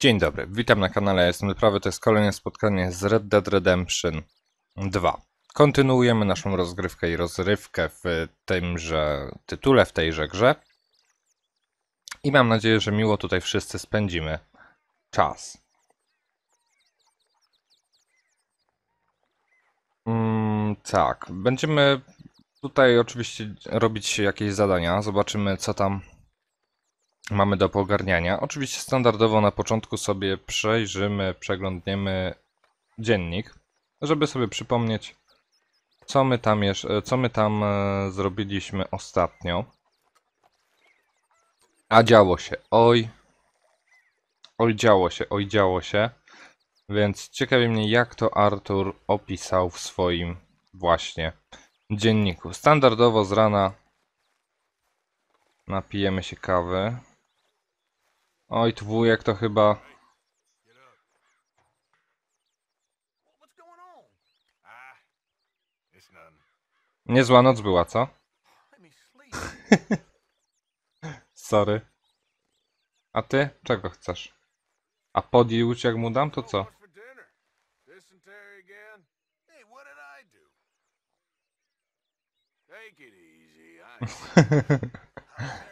Dzień dobry, witam na kanale, jestem Prawy, to jest kolejne spotkanie z Red Dead Redemption 2. Kontynuujemy naszą rozgrywkę i rozrywkę w tymże tytule, w tejże grze. I mam nadzieję, że miło tutaj wszyscy spędzimy czas. Mm, tak, będziemy tutaj oczywiście robić jakieś zadania, zobaczymy co tam mamy do poogarniania. Oczywiście standardowo na początku sobie przejrzymy, przeglądniemy dziennik, żeby sobie przypomnieć, co my tam, jeszcze, co my tam e, zrobiliśmy ostatnio. A działo się, oj, oj działo się, oj działo się. Więc ciekawi mnie, jak to Artur opisał w swoim właśnie dzienniku. Standardowo z rana napijemy się kawy. Oj, tu wujek to chyba... Niezła noc była, co? Sorry. A ty? Czego chcesz? A podjąć jak mu dam, to co?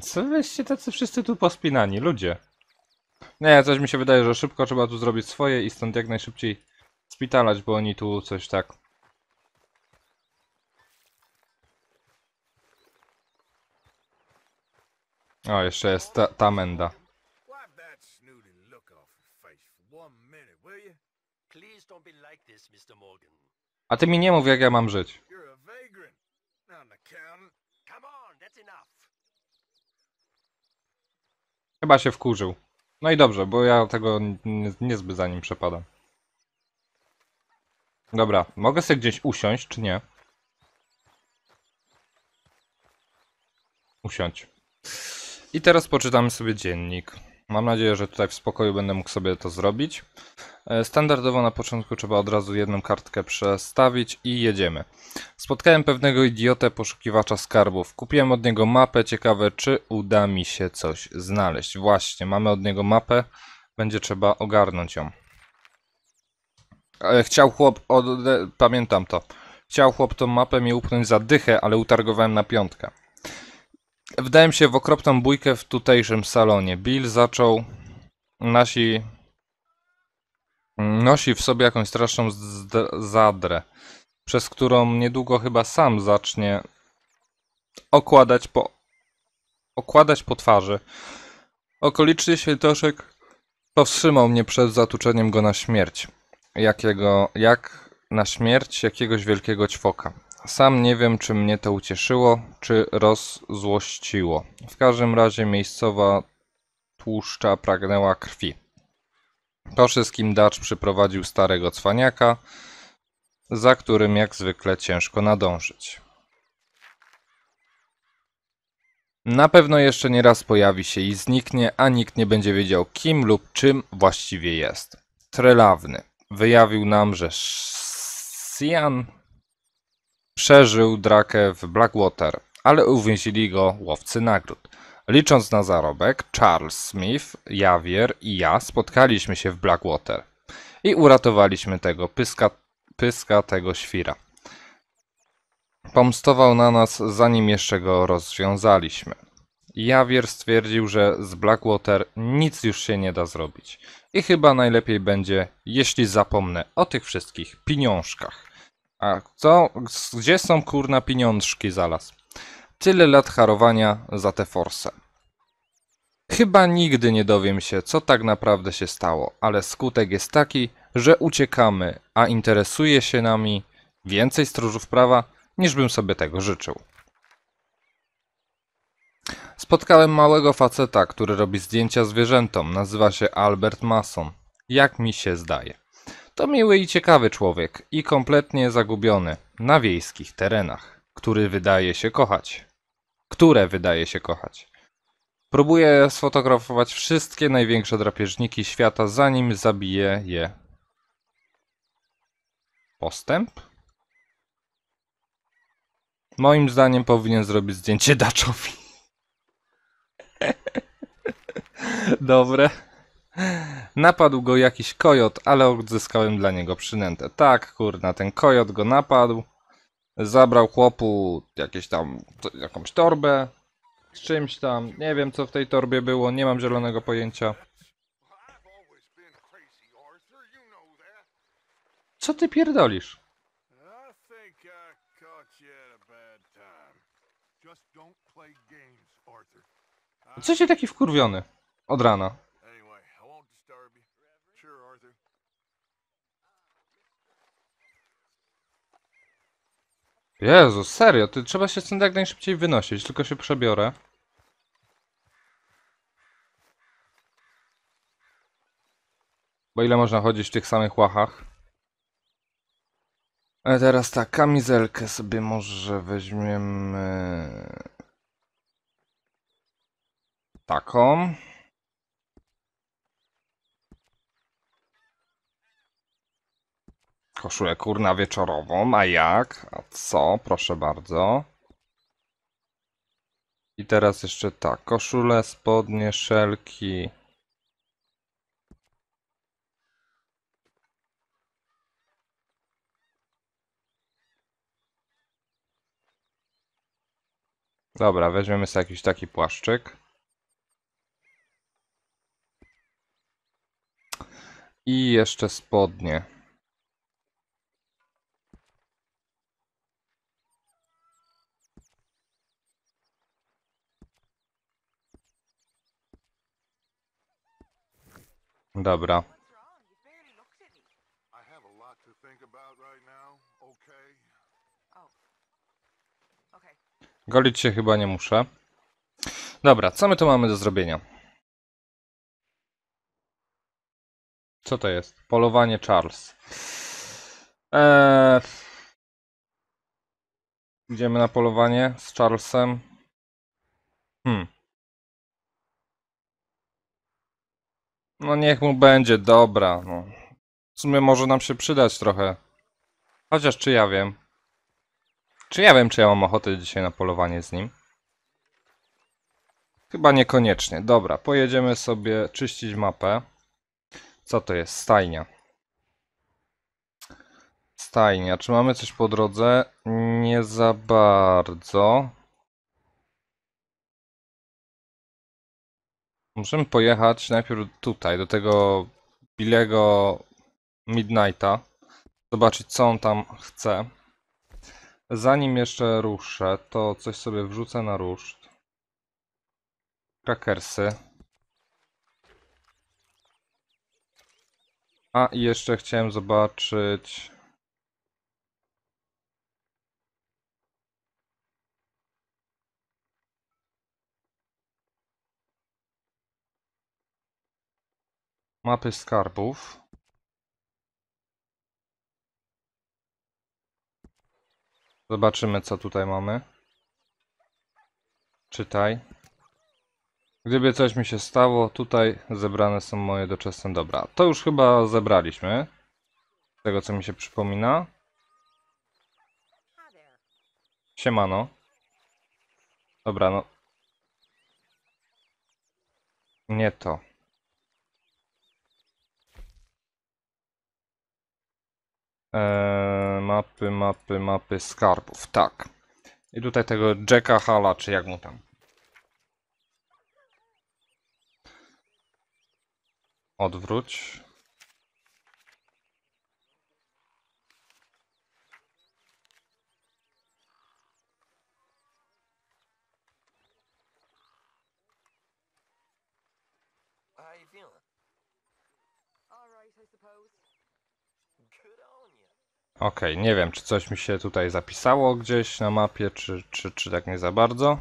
Co wyście tacy wszyscy tu pospinani, ludzie? Nie, coś mi się wydaje, że szybko trzeba tu zrobić swoje i stąd jak najszybciej spitalać, bo oni tu coś tak... O, jeszcze jest ta, ta menda. A ty mi nie mów, jak ja mam żyć. You're a vagrant, not an accountant. Come on, that's enough. Chyba się wkurzył. No i dobrze, bo ja tego nie, niezbyt za nim przepadam. Dobra, mogę sobie gdzieś usiąść, czy nie? Usiądź. I teraz poczytamy sobie dziennik. Mam nadzieję, że tutaj w spokoju będę mógł sobie to zrobić. E, Standardowo na początku trzeba od razu jedną kartkę przestawić i jedziemy. Spotkałem pewnego idiotę poszukiwacza skarbów. Kupiłem od niego mapę, ciekawe czy uda mi się coś znaleźć. Właśnie, mamy od niego mapę, będzie trzeba ogarnąć ją. E, Chciał chłop, ode... pamiętam to. Chciał chłop tą mapę mi upchnąć za dychę, ale utargowałem na piątkę. Wdałem się w okropną bójkę w tutejszym salonie. Bill zaczął nasi nosi w sobie jakąś straszną zadrę, przez którą niedługo chyba sam zacznie okładać po okładać po twarzy. Okoliczny świętoszek powstrzymał mnie przed zatuczeniem go na śmierć. Jakiego, jak na śmierć jakiegoś wielkiego ćwoka. Sam nie wiem, czy mnie to ucieszyło, czy rozzłościło. W każdym razie miejscowa tłuszcza pragnęła krwi. Po wszystkim Dacz przyprowadził starego cwaniaka, za którym jak zwykle ciężko nadążyć. Na pewno jeszcze nie raz pojawi się i zniknie, a nikt nie będzie wiedział kim lub czym właściwie jest. Trelawny wyjawił nam, że Sian przeżył drakę w Blackwater, ale uwięzili go łowcy nagród. Licząc na zarobek, Charles Smith, Javier i ja spotkaliśmy się w Blackwater i uratowaliśmy tego pyska, pyska tego świra. Pomstował na nas, zanim jeszcze go rozwiązaliśmy. Javier stwierdził, że z Blackwater nic już się nie da zrobić. I chyba najlepiej będzie, jeśli zapomnę o tych wszystkich pieniążkach. A co, gdzie są kurna pieniążki zaraz? Tyle lat harowania za tę forsę. Chyba nigdy nie dowiem się, co tak naprawdę się stało, ale skutek jest taki, że uciekamy, a interesuje się nami więcej stróżów prawa, niż bym sobie tego życzył. Spotkałem małego faceta, który robi zdjęcia zwierzętom. Nazywa się Albert Mason. Jak mi się zdaje. To miły i ciekawy człowiek i kompletnie zagubiony na wiejskich terenach, który wydaje się kochać. Które wydaje się kochać. Próbuję sfotografować wszystkie największe drapieżniki świata, zanim zabije je. Postęp? Moim zdaniem powinien zrobić zdjęcie Daczowi. Dobre. Napadł go jakiś kojot, ale odzyskałem dla niego przynętę. Tak, kurna, ten kojot go napadł. Zabrał chłopu jakieś tam, jakąś torbę z czymś tam. Nie wiem, co w tej torbie było, nie mam zielonego pojęcia. Co ty pierdolisz? Co się taki wkurwiony? Od rana. Anyway, I won't disturb you. Sure, Arthur. Jezus, serio, ty trzeba się stąd jak najszybciej wynosić, tylko się przebiorę. Bo ile można chodzić w tych samych łachach? Ale teraz tak, kamizelkę sobie może weźmiemy... Taką. Koszulę kurna wieczorową, a jak? A co? Proszę bardzo. I teraz jeszcze tak, koszule, spodnie, szelki. Dobra, weźmiemy sobie jakiś taki płaszczyk. I jeszcze spodnie. Dobra. I have a lot to think about right now, okay? Okay. Golić się chyba nie muszę. Dobra, co my tu mamy do zrobienia? Co to jest? Polowanie Charles. Eee... Idziemy na polowanie z Charlesem. Hmm. No niech mu będzie, dobra. No. W sumie może nam się przydać trochę. Chociaż czy ja wiem. Czy ja wiem, czy ja mam ochotę dzisiaj na polowanie z nim? Chyba niekoniecznie. Dobra, pojedziemy sobie czyścić mapę. Co to jest? Stajnia. Stajnia. Czy mamy coś po drodze? Nie za bardzo. Możemy pojechać najpierw tutaj, do tego Bilego Midnighta. Zobaczyć, co on tam chce. Zanim jeszcze ruszę, to coś sobie wrzucę na ruszt. Krakersy. A i jeszcze chciałem zobaczyć. Mapy skarbów. Zobaczymy, co tutaj mamy. Czytaj. Gdyby coś mi się stało, tutaj zebrane są moje doczesne dobra. To już chyba zebraliśmy. Z tego, co mi się przypomina. Siemano. Dobra, no. Nie to. Eee, mapy, mapy, mapy skarbów. Tak. I tutaj tego Jacka Hala, czy jak mu tam. Odwróć. How you feeling? All right, I suppose. Good on Okej, nie wiem, czy coś mi się tutaj zapisało gdzieś na mapie, czy, czy, czy tak nie za bardzo.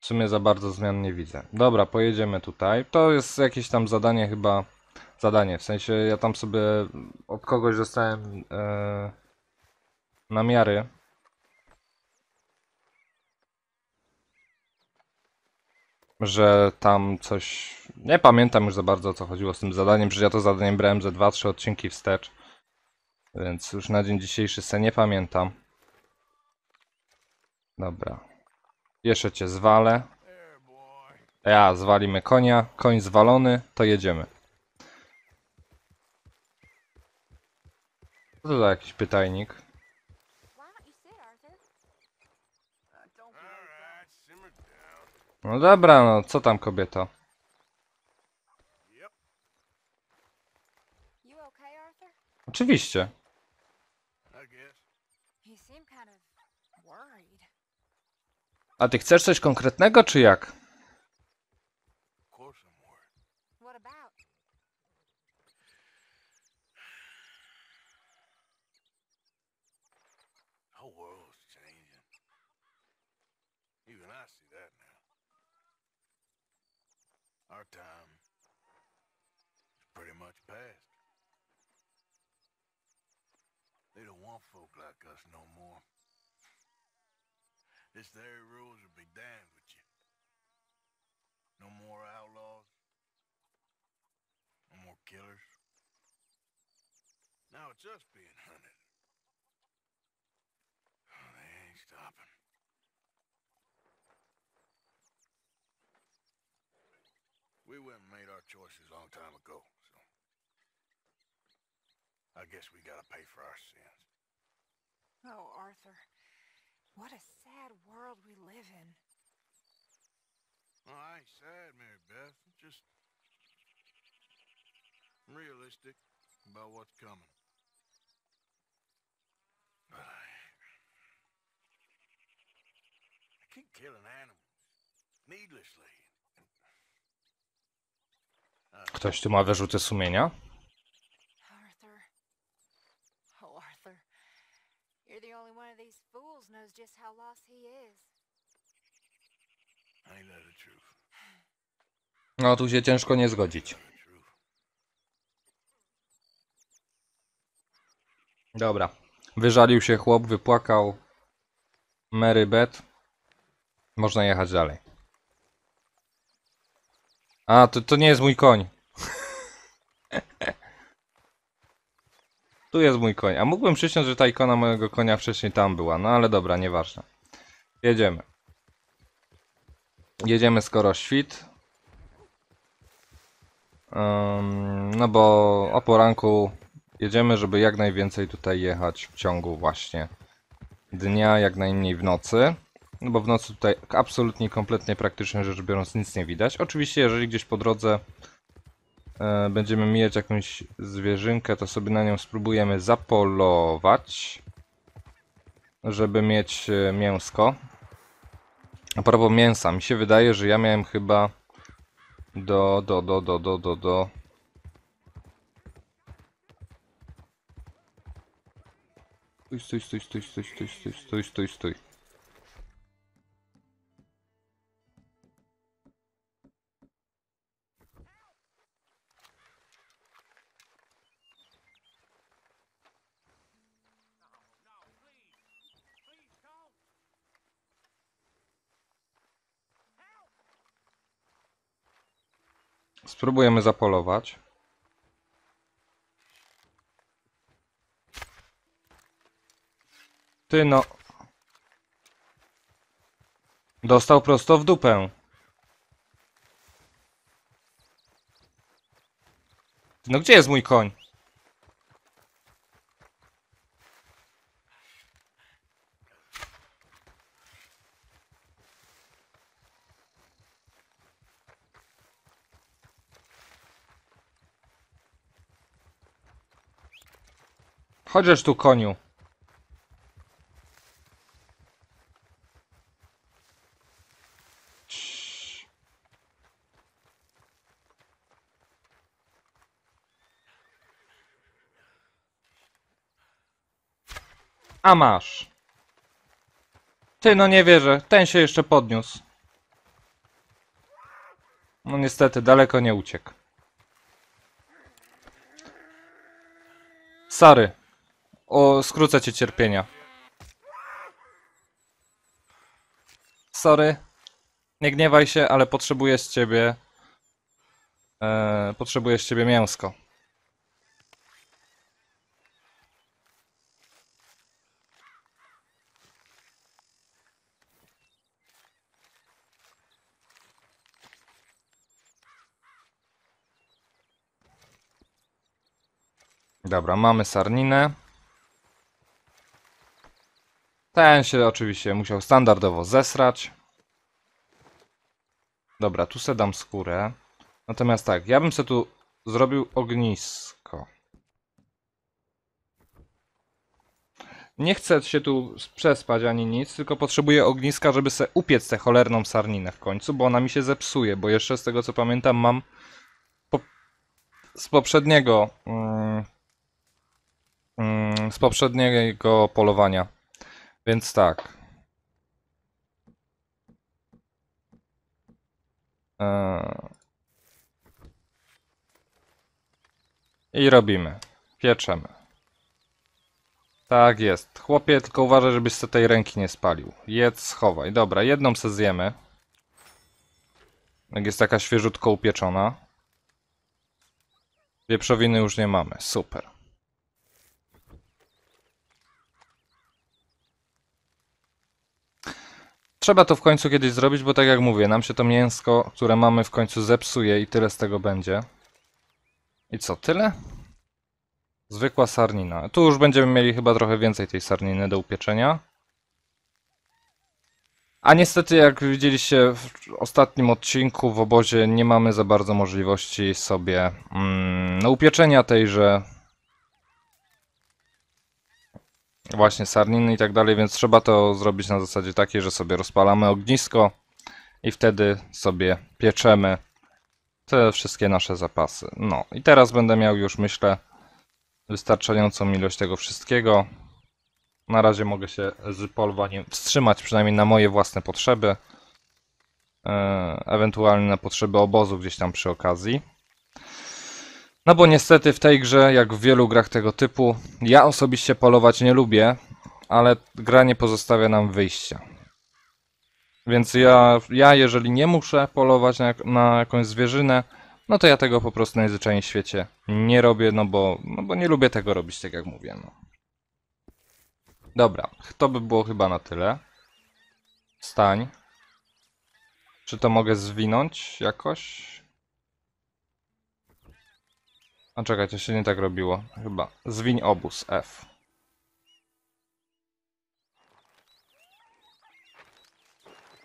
W sumie za bardzo zmian nie widzę. Dobra, pojedziemy tutaj. To jest jakieś tam zadanie chyba. Zadanie, w sensie ja tam sobie od kogoś dostałem e, namiary. Że tam coś. Nie pamiętam już za bardzo o co chodziło z tym zadaniem, przecież ja to zadanie brałem ze 2-3 odcinki wstecz. Więc już na dzień dzisiejszy se nie pamiętam. Dobra. Jeszcze cię zwalę. Ja, zwalimy konia, koń zwalony, to jedziemy. Co to za jakiś pytajnik? Why don't you sit, Arthur? All right, simmer down. No dobra, no co tam kobieto? Yep. You okay, Arthur? Oczywiście. I guess. You seem kind of worried. A ty chcesz coś konkretnego, czy jak? Time pretty much past. They don't want folk like us no more. This there rules will be damned with you. No more outlaws. No more killers. Now it's us being hunted. Oh, they ain't stopping. We went and made our choices a long time ago, so I guess we gotta pay for our sins. Oh, Arthur. What a sad world we live in. Well, I ain't sad, Mary Beth. Just realistic about what's coming. But I, I keep killing animals needlessly. Is. Ain't that the truth? No tu się ciężko nie zgodzić. Dobra. Wyżalił się chłop, wypłakał Mary Beth. Można jechać dalej. A, to, to nie jest mój koń. tu jest mój koń. A mógłbym przysiąc, że ta ikona mojego konia wcześniej tam była. No ale dobra, nieważne. Jedziemy. Jedziemy skoro świt. Ym, no bo o poranku jedziemy, żeby jak najwięcej tutaj jechać w ciągu właśnie dnia, jak najmniej w nocy. No bo w nocy tutaj absolutnie, kompletnie praktycznie rzecz biorąc nic nie widać. Oczywiście, jeżeli gdzieś po drodze e, będziemy mijać jakąś zwierzynkę, to sobie na nią spróbujemy zapolować, żeby mieć e, mięsko. A propos mięsa, mi się wydaje, że ja miałem chyba do, do, do, do, do, do, do. Stój, stój, stój, stój, stój, stój, stój, stój, stój, stój. Spróbujemy zapolować. Ty no. Dostał prosto w dupę. No gdzie jest mój koń? Chodźesz tu koniu. A masz. Ty, no nie wierzę. Ten się jeszcze podniósł. No niestety, daleko nie uciekł. Sorry. O, skrócę ci cierpienia. Sorry. Nie gniewaj się, ale potrzebuję z ciebie... E, potrzebuję z ciebie mięsko. Dobra, mamy sarninę. Ten się oczywiście musiał standardowo zesrać. Dobra, tu se dam skórę. Natomiast tak, ja bym se tu zrobił ognisko. Nie chcę się tu przespać ani nic, tylko potrzebuję ogniska, żeby se upiec tę cholerną sarninę w końcu, bo ona mi się zepsuje, bo jeszcze z tego co pamiętam mam po, z poprzedniego mm, mm, z poprzedniego polowania. Więc tak. Eee. I robimy. Pieczemy. Tak jest. Chłopie, tylko uważaj, żebyś sobie tej ręki nie spalił. Jedz, schowaj. Dobra, jedną se zjemy. Jak jest taka świeżutko upieczona. Wieprzowiny już nie mamy. Super. Trzeba to w końcu kiedyś zrobić, bo tak jak mówię, nam się to mięsko, które mamy w końcu zepsuje i tyle z tego będzie. I co, tyle? Zwykła sarnina. Tu już będziemy mieli chyba trochę więcej tej sarniny do upieczenia. A niestety, jak widzieliście w ostatnim odcinku w obozie, nie mamy za bardzo możliwości sobie mm, no, upieczenia tejże właśnie sarniny i tak dalej, więc trzeba to zrobić na zasadzie takiej, że sobie rozpalamy ognisko i wtedy sobie pieczemy te wszystkie nasze zapasy. No i teraz będę miał już, myślę, wystarczającą ilość tego wszystkiego. Na razie mogę się z polowaniem wstrzymać, przynajmniej na moje własne potrzeby. E, ewentualnie na potrzeby obozu gdzieś tam przy okazji. No bo niestety w tej grze, jak w wielu grach tego typu, ja osobiście polować nie lubię, ale gra nie pozostawia nam wyjścia. Więc ja, ja jeżeli nie muszę polować na, na jakąś zwierzynę, no to ja tego po prostu najzwyczajniej w świecie nie robię, no bo, no bo nie lubię tego robić, tak jak mówię. No. Dobra, to by było chyba na tyle. Stań. Czy to mogę zwinąć jakoś? A czekaj, to się nie tak robiło. Chyba. Zwiń obóz F.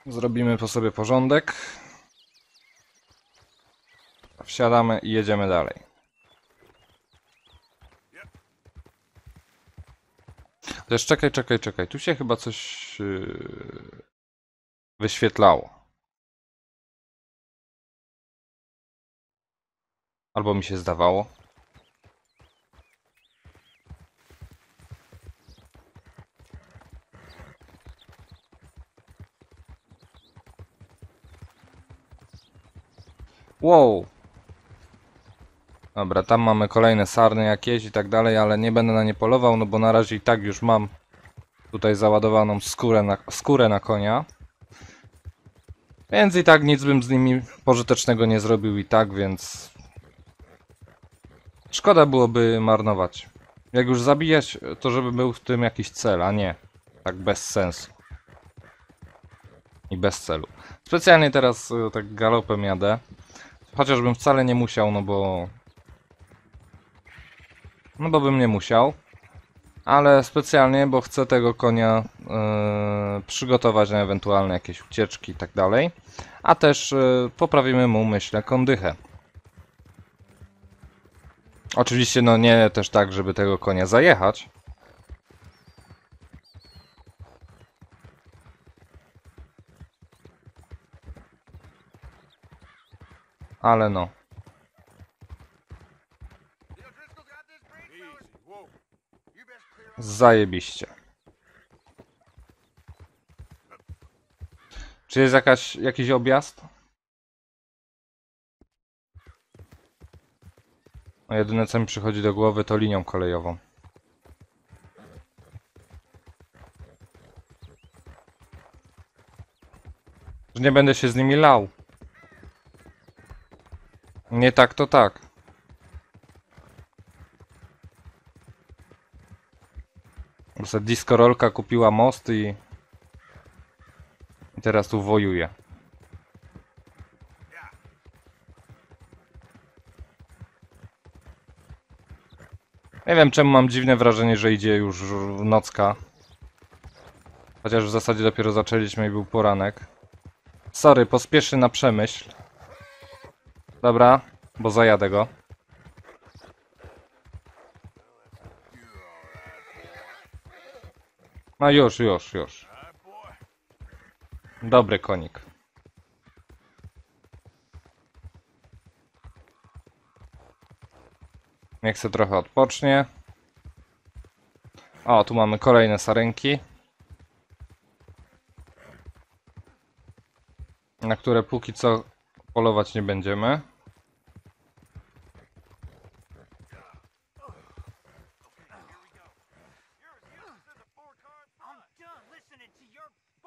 Zrobimy po sobie porządek. Wsiadamy i jedziemy dalej. Też czekaj, czekaj, czekaj. Tu się chyba coś yy, wyświetlało. Albo mi się zdawało. Wow. Dobra, tam mamy kolejne sarny jakieś i tak dalej, ale nie będę na nie polował, no bo na razie i tak już mam tutaj załadowaną skórę na, skórę na konia. Więc i tak nic bym z nimi pożytecznego nie zrobił i tak, więc szkoda byłoby marnować. Jak już zabijać, to żeby był w tym jakiś cel, a nie tak bez sensu. I bez celu. Specjalnie teraz y, tak galopem jadę. Chociażbym wcale nie musiał, no bo... No bo bym nie musiał. Ale specjalnie, bo chcę tego konia yy, przygotować na ewentualne jakieś ucieczki i tak dalej. A też yy, poprawimy mu, myślę, kondychę. Oczywiście, no nie też tak, żeby tego konia zajechać. Ale no. Zajebiście. Czy jest jakaś, jakiś objazd? No jedyne co mi przychodzi do głowy to linią kolejową. Że nie będę się z nimi lał. Nie tak to tak. Bo se diskorolka kupiła most i... I teraz tu wojuje. Nie wiem czemu mam dziwne wrażenie, że idzie już nocka. Chociaż w zasadzie dopiero zaczęliśmy i był poranek. Sorry, pospieszy na przemyśl. Dobra, bo zajadę go. No już, już, już. Dobry konik. Niech se trochę odpocznie. O, tu mamy kolejne sarenki. Na które póki co polować nie będziemy.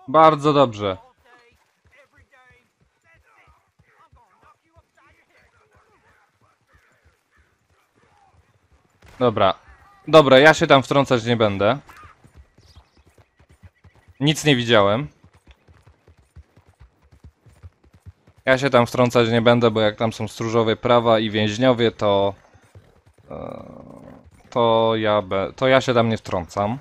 Bardzo dobrze. all day, every day. That's it. I'm gonna knock you upside your head. Dobra. Dobra, ja się tam wtrącać nie będę. Nic nie widziałem. Ja się tam wtrącać nie będę, bo jak tam są stróżowie prawa i więźniowie, to... e, To ja, be, to ja się tam nie wtrącam.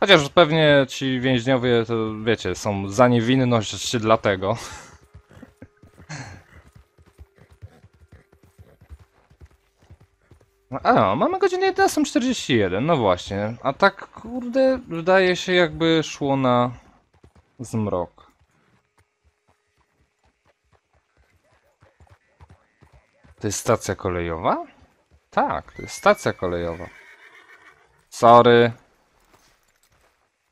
Chociaż pewnie ci więźniowie, to wiecie, są za niewinność dlatego. A, mamy godzinę 11.41, no właśnie. A tak, kurde, wydaje się jakby szło na zmrok. To jest stacja kolejowa? Tak, to jest stacja kolejowa. Sorry.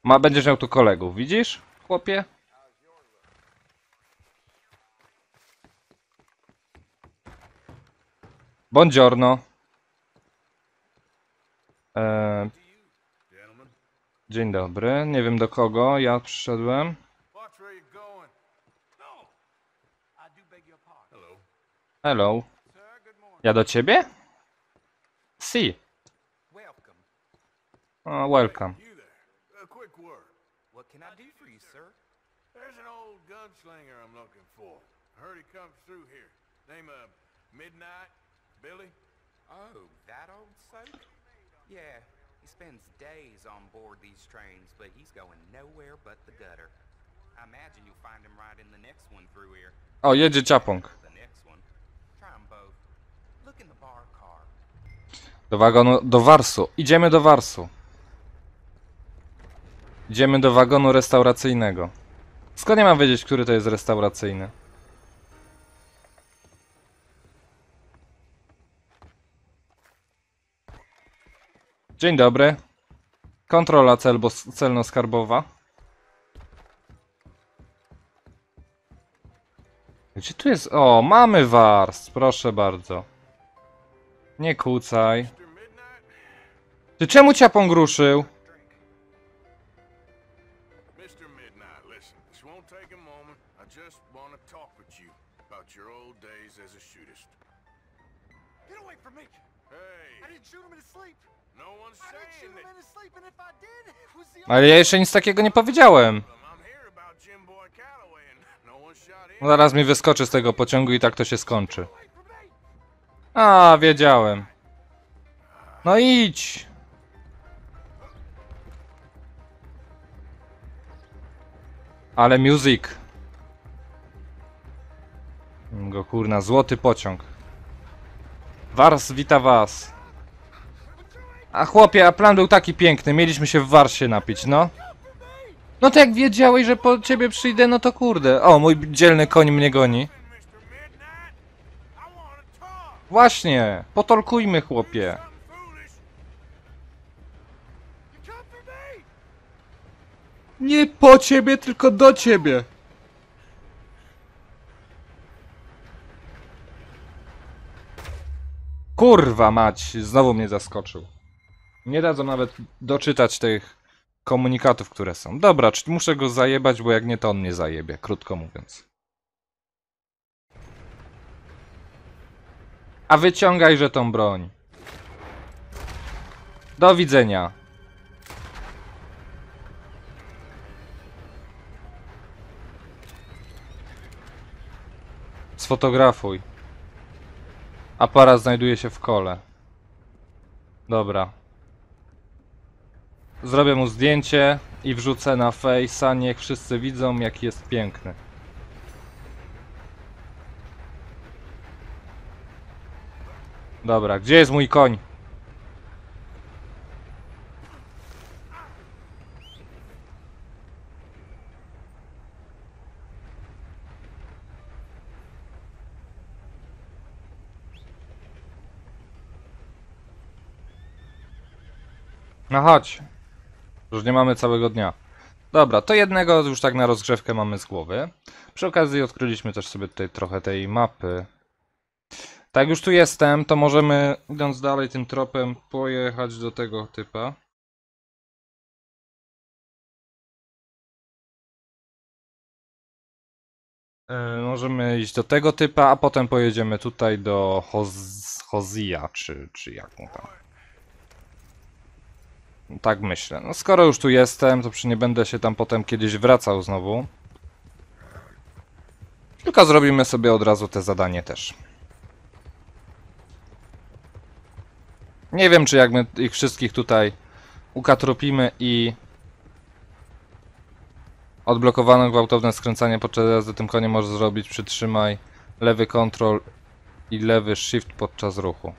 Ma, będziesz miał tu kolegów, widzisz, chłopie? Buongiorno. Gentlemen, dzień dobry. Nie wiem do kogo ja przyszedłem. I. Hello. Ja do ciebie? Si. Oh, welcome. I? There's an old gunslinger I'm looking for. Heard he comes through here. Name of Midnight? Billy? Oh, that old soak? Yeah, he spends days on board these trains, but he's going nowhere but the gutter. I imagine you'll find him right in the next one through here. O, jedzie ciapąg. Do wagonu, do Warsu. Idziemy do Warsu. Idziemy do wagonu restauracyjnego. Skąd nie mam wiedzieć, który to jest restauracyjny? Dzień dobry. Kontrola celbo, celno-skarbowa. Gdzie tu jest? O, mamy wars. Proszę bardzo. Nie kłócaj. Ty czemu ciapąg ruszył? Ale ja jeszcze nic takiego nie powiedziałem. No. Zaraz mi wyskoczy z tego pociągu i tak to się skończy. A, wiedziałem. No idź. Ale music. Go kurna, złoty pociąg. Wars wita was. A chłopie, a plan był taki piękny, mieliśmy się w Warsie napić, no. No to jak wiedziałeś, że po ciebie przyjdę, no to kurde. O, mój dzielny koń mnie goni. Właśnie, potolkujmy chłopie. Nie po ciebie, tylko do ciebie. Kurwa mać, znowu mnie zaskoczył. Nie dadzą nawet doczytać tych komunikatów, które są. Dobra, czy muszę go zajebać, bo jak nie, to on mnie zajebie, krótko mówiąc. A wyciągajże tą broń. Do widzenia. Sfotografuj. Aparat znajduje się w kole. Dobra. Zrobię mu zdjęcie i wrzucę na Face'a, niech wszyscy widzą jaki jest piękny. Dobra, gdzie jest mój koń? No chodź. Już nie mamy całego dnia. Dobra, to jednego już tak na rozgrzewkę mamy z głowy. Przy okazji odkryliśmy też sobie tutaj trochę tej mapy. Tak, już tu jestem, to możemy, idąc dalej tym tropem, pojechać do tego typa. E, możemy iść do tego typa, a potem pojedziemy tutaj do Hoz Hozija, czy, czy jak mu tam. Tak myślę. No skoro już tu jestem, to przy nie będę się tam potem kiedyś wracał znowu. Tylko zrobimy sobie od razu te zadanie też. Nie wiem, czy jak my ich wszystkich tutaj ukatropimy i odblokowane gwałtowne skręcanie podczas jazdy tym koniem możesz zrobić. Przytrzymaj lewy kontrol i lewy shift podczas ruchu.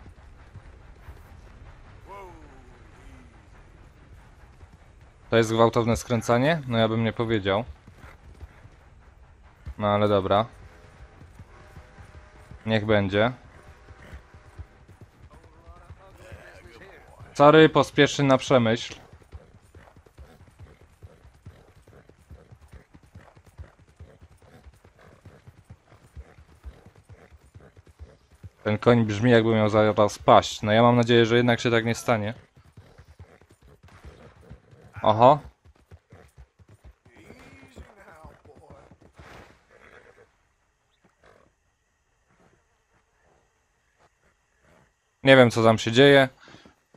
To jest gwałtowne skręcanie? No ja bym nie powiedział. No ale dobra. Niech będzie. Sorry, pospieszy na przemyśl. Ten koń brzmi jakby miał zaraz paść. No ja mam nadzieję, że jednak się tak nie stanie. Oho. Nie wiem co tam się dzieje,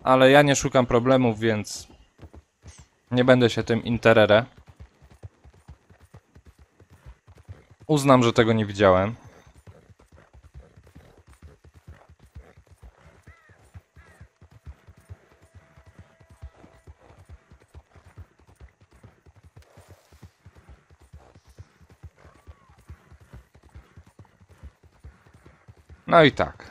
ale ja nie szukam problemów, więc nie będę się tym interere. Uznam, że tego nie widziałem. No i tak.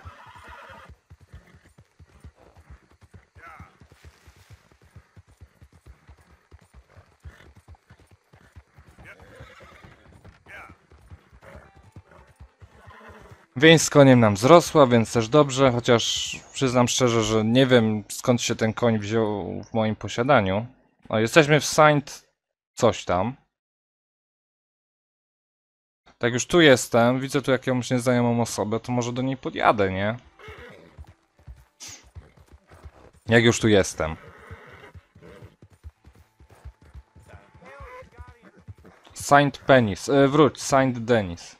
Więź z koniem nam wzrosła, więc też dobrze, chociaż przyznam szczerze, że nie wiem skąd się ten koń wziął w moim posiadaniu. O, jesteśmy w Saint coś tam. Tak już tu jestem, widzę tu jakąś nieznajomą osobę, to może do niej podjadę, nie? Jak już tu jestem. Saint Penis, e, wróć, Saint Denis.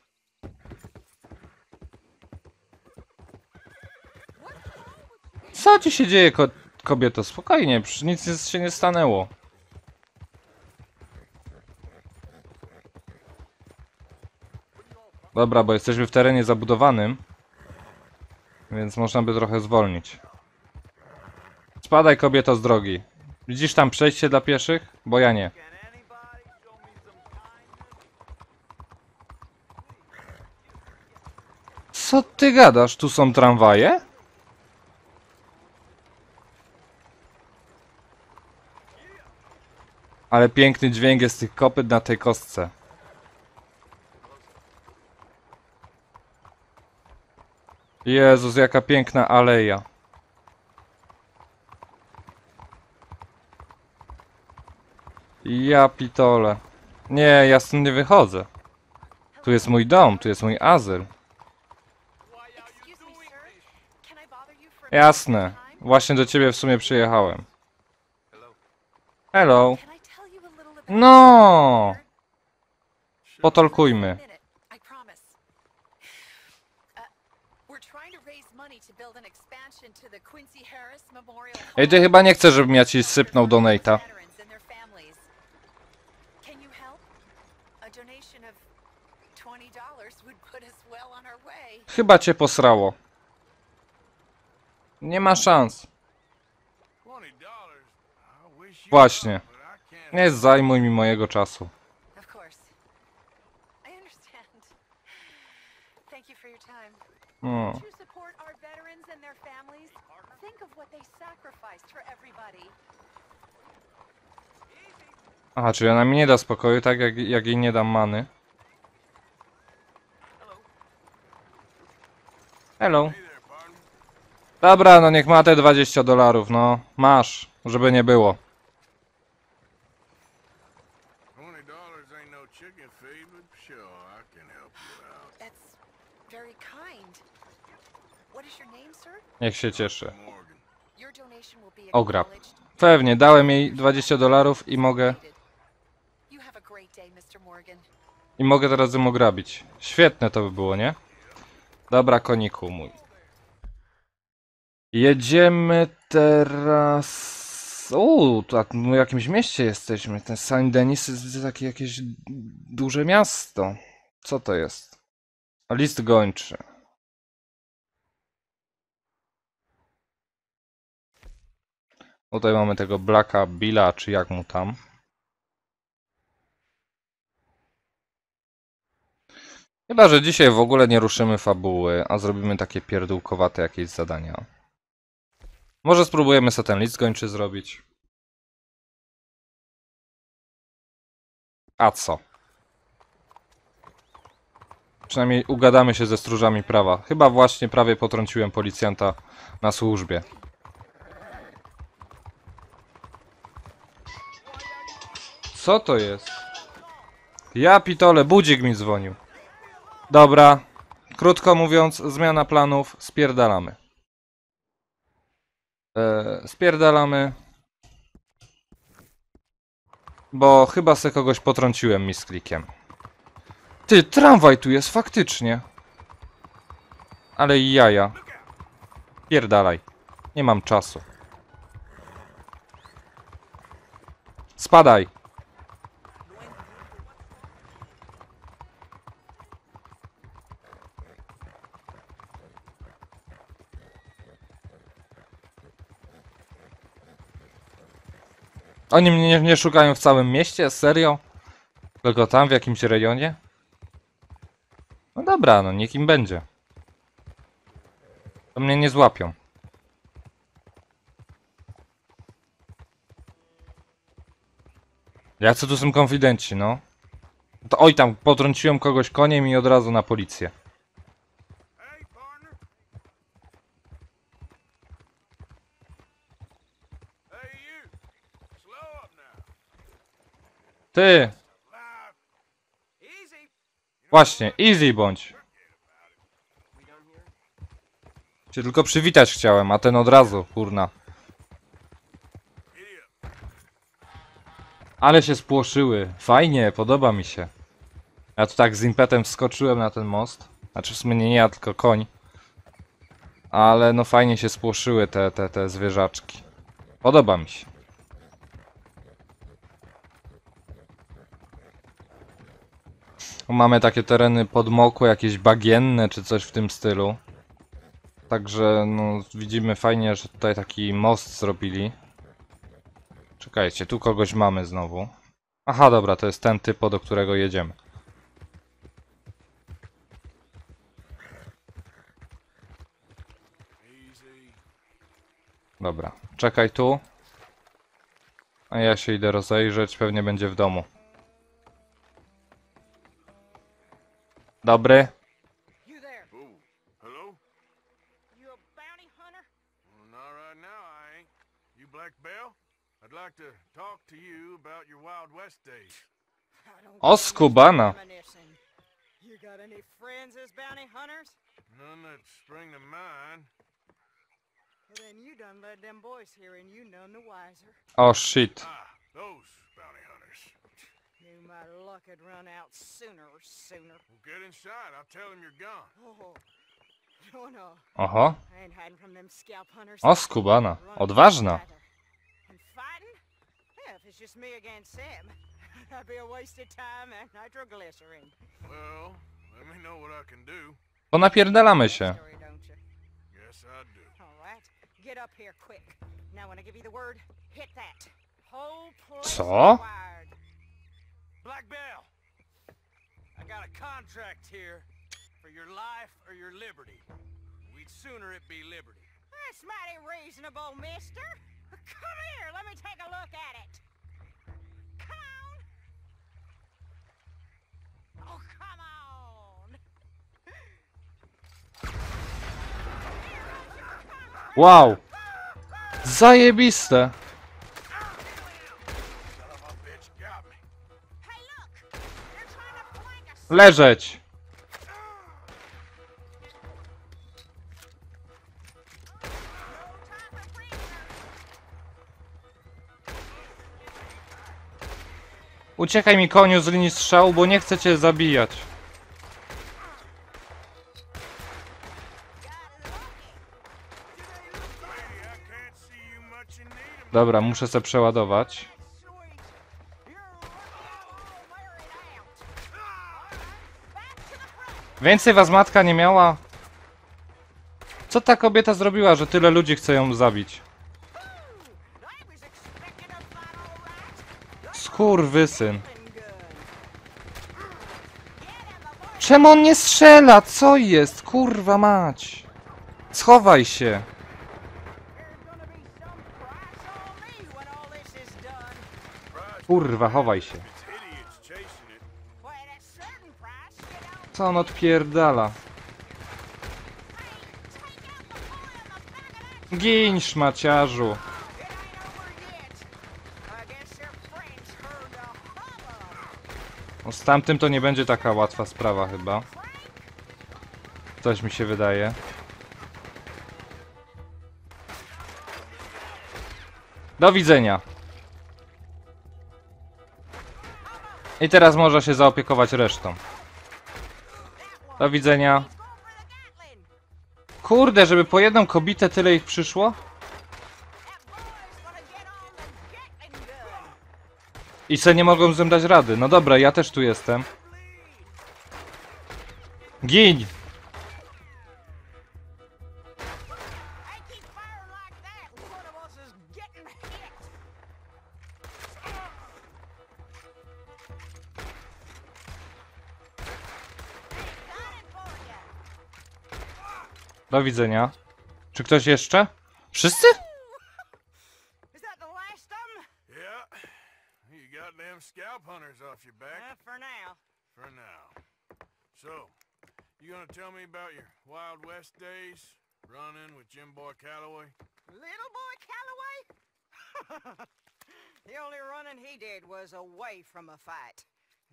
Co ci się dzieje, ko kobieto? Spokojnie, nic się nie stanęło. Dobra, bo jesteśmy w terenie zabudowanym. Więc można by trochę zwolnić. Spadaj kobieto z drogi. Widzisz tam przejście dla pieszych? Bo ja nie. Co ty gadasz? Tu są tramwaje? Ale piękny dźwięk jest tych kopyt na tej kostce. Jezus, jaka piękna aleja. Ja pitole. Nie, ja stąd nie wychodzę. Tu jest mój dom, tu jest mój azyl. Jasne. Właśnie do ciebie w sumie przyjechałem. Hello. Hello. Can of $20 would put us well on our way. Chyba cię posrało. Nie ma szans. Właśnie. Nie zajmuj mi mojego czasu. Of course. I understand. Thank you for your time. No. Don't you support our veterans and their families? Think of what they sacrificed for everybody. Aha, czyli ona mi nie da spokoju, tak jak, jak jej nie dam many. Hello. Dobra, no niech ma te 20 dolarów, no. Masz, żeby nie było. No? Niech się cieszy. Ograb. Pewnie, dałem jej 20 dolarów i mogę, i mogę teraz ją ograbić. Świetne to by było, nie? Dobra, koniku mój. Jedziemy teraz... Uuu, tak w jakimś mieście jesteśmy. Ten Saint Denis jest takie jakieś duże miasto. Co to jest? List gończy. Tutaj mamy tego Blacka Billa, czy jak mu tam. Chyba, że dzisiaj w ogóle nie ruszymy fabuły, a zrobimy takie pierdółkowate jakieś zadania. Może spróbujemy sobie ten list gończy zrobić. A co? Przynajmniej ugadamy się ze stróżami prawa. Chyba właśnie prawie potrąciłem policjanta na służbie. Co to jest? Ja pitole, budzik mi dzwonił. Dobra. Krótko mówiąc, zmiana planów, spierdalamy. Eee, spierdalamy. Bo chyba se kogoś potrąciłem mi z klikiem. Ty, tramwaj tu jest faktycznie. Ale jaja. Pierdalaj. Nie mam czasu. Spadaj. Oni mnie nie, szukają w całym mieście? Serio? Tylko tam, w jakimś rejonie? No dobra, no niech im będzie. To mnie nie złapią. Jacy tu są konfidenci, no? To oj tam, potrąciłem kogoś koniem i od razu na policję. Hey, partner. Hey, you. Slow up now. Ty! Właśnie, easy bądź. Cię tylko przywitać chciałem, a ten od razu, kurna. Ale się spłoszyły. Fajnie, podoba mi się. Ja tu tak z impetem wskoczyłem na ten most. Znaczy w sumie nie ja, tylko koń. Ale no fajnie się spłoszyły te, te, te zwierzaczki. Podoba mi się. Mamy takie tereny podmokłe, jakieś bagienne czy coś w tym stylu. Także no widzimy fajnie, że tutaj taki most zrobili. Czekajcie, tu kogoś mamy znowu. Aha, dobra, to jest ten typo, do którego jedziemy. Dobra, czekaj tu. A ja się idę rozejrzeć, pewnie będzie w domu. Dobry. You there. Ooh. Hello? You a bounty hunter? Well, not right now, I ain't. You Black Bell? I'd like to talk to you about your Wild West days. I don't O, get any skubana. reminiscing. You got any friends as bounty hunters? None that spring to mind. Well, then you done led them boys here and you none the wiser. O, shit. Ah, those bounty. Knew my luck had run out sooner or sooner. Well, get inside. I'll tell them you're gone. Oh, oh no. Oho. I ain't hiding from them scalp hunters. O, skubana. Odważna. And fighting? Yeah, if it's just me against them, that'd be a waste of time and nitroglycerin. Well, let me know what I can do. To napierdalamy się. Yes, I do. All right. Get up here quick. Now, when I give you the word, hit that. whole place Co? Is wired. Black Bell, I got a contract here for your life or your liberty. We'd sooner it be liberty. That's mighty reasonable, mister. Come here, let me take a look at it. Come on. Oh, come on. Wow! Zajebiste! Leżeć! Uciekaj mi koniu z linii strzału, bo nie chcę cię zabijać. Dobra, muszę se przeładować. Więcej was matka nie miała? Co ta kobieta zrobiła, że tyle ludzi chce ją zabić? Skurwysyn. Czemu on nie strzela? Co jest? Kurwa mać. Schowaj się. There's gonna be your friends heard the hubbub. No z tamtym to nie będzie taka łatwa sprawa chyba. Coś mi się wydaje. Do widzenia. I teraz może się zaopiekować resztą. Do widzenia. Kurde, żeby po jedną kobietę tyle ich przyszło? I se nie mogą z dać rady. No dobra, ja też tu jestem. Gin! Do widzenia. Czy ktoś jeszcze? Wszyscy? Is that the last of them? Yeah. You got them scalp hunters off your back Uh, for now. for now. So, you gonna tell me about your Wild West days? Running with Jim Boy Calloway? Little boy Calloway? the only running he did was away from a fight.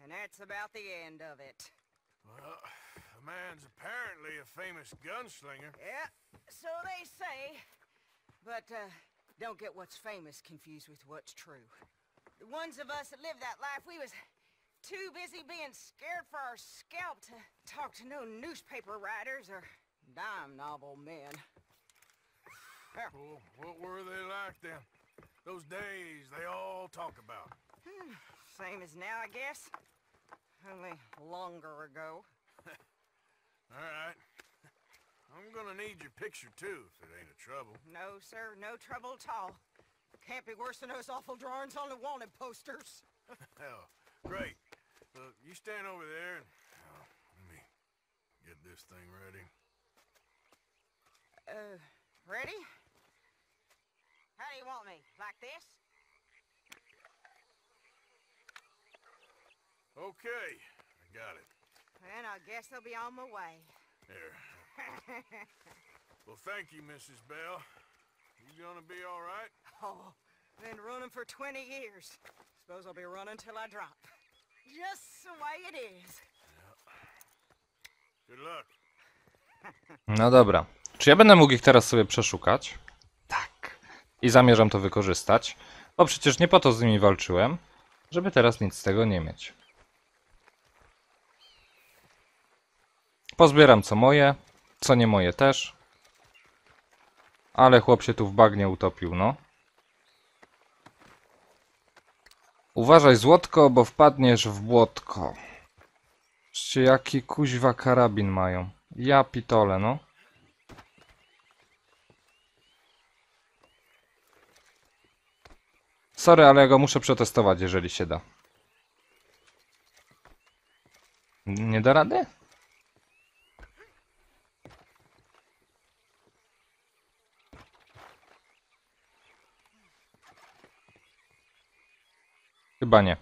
And that's about the end of it. Well, the man's apparently a famous gunslinger. Yeah, so they say. But uh, don't get what's famous confused with what's true. The ones of us that lived that life, we was too busy being scared for our scalp to talk to no newspaper writers or dime novel men. Well, what were they like then? Those days they all talk about. Same as now, I guess. Only longer ago. All right. I'm gonna need your picture too, if it ain't a trouble. No, sir, no trouble at all. Can't be worse than those awful drawings on the wanted posters. Hell, great. Look, you stand over there and oh, let me get this thing ready. Uh, ready? How do you want me? Like this? Okay, I got it. Then I guess I'll be on my way. There. Well, thank you, Mrs. Bell. You gonna be all right? oh, been running for 20 years. Suppose I'll be running till I drop. Just the way it is. Good luck. No dobra. Czy ja będę mógł ich teraz sobie przeszukać? Tak. I zamierzam to wykorzystać, bo przecież nie po to z nimi walczyłem, żeby teraz nic z tego nie mieć. Pozbieram co moje, co nie moje też. Ale chłop się tu w bagnie utopił, no. Uważaj złotko, bo wpadniesz w błotko. Zobaczcie, jaki kuźwa karabin mają. Ja pitole, no. Sorry, ale ja go muszę przetestować, jeżeli się da. Nie da rady? Chyba nie.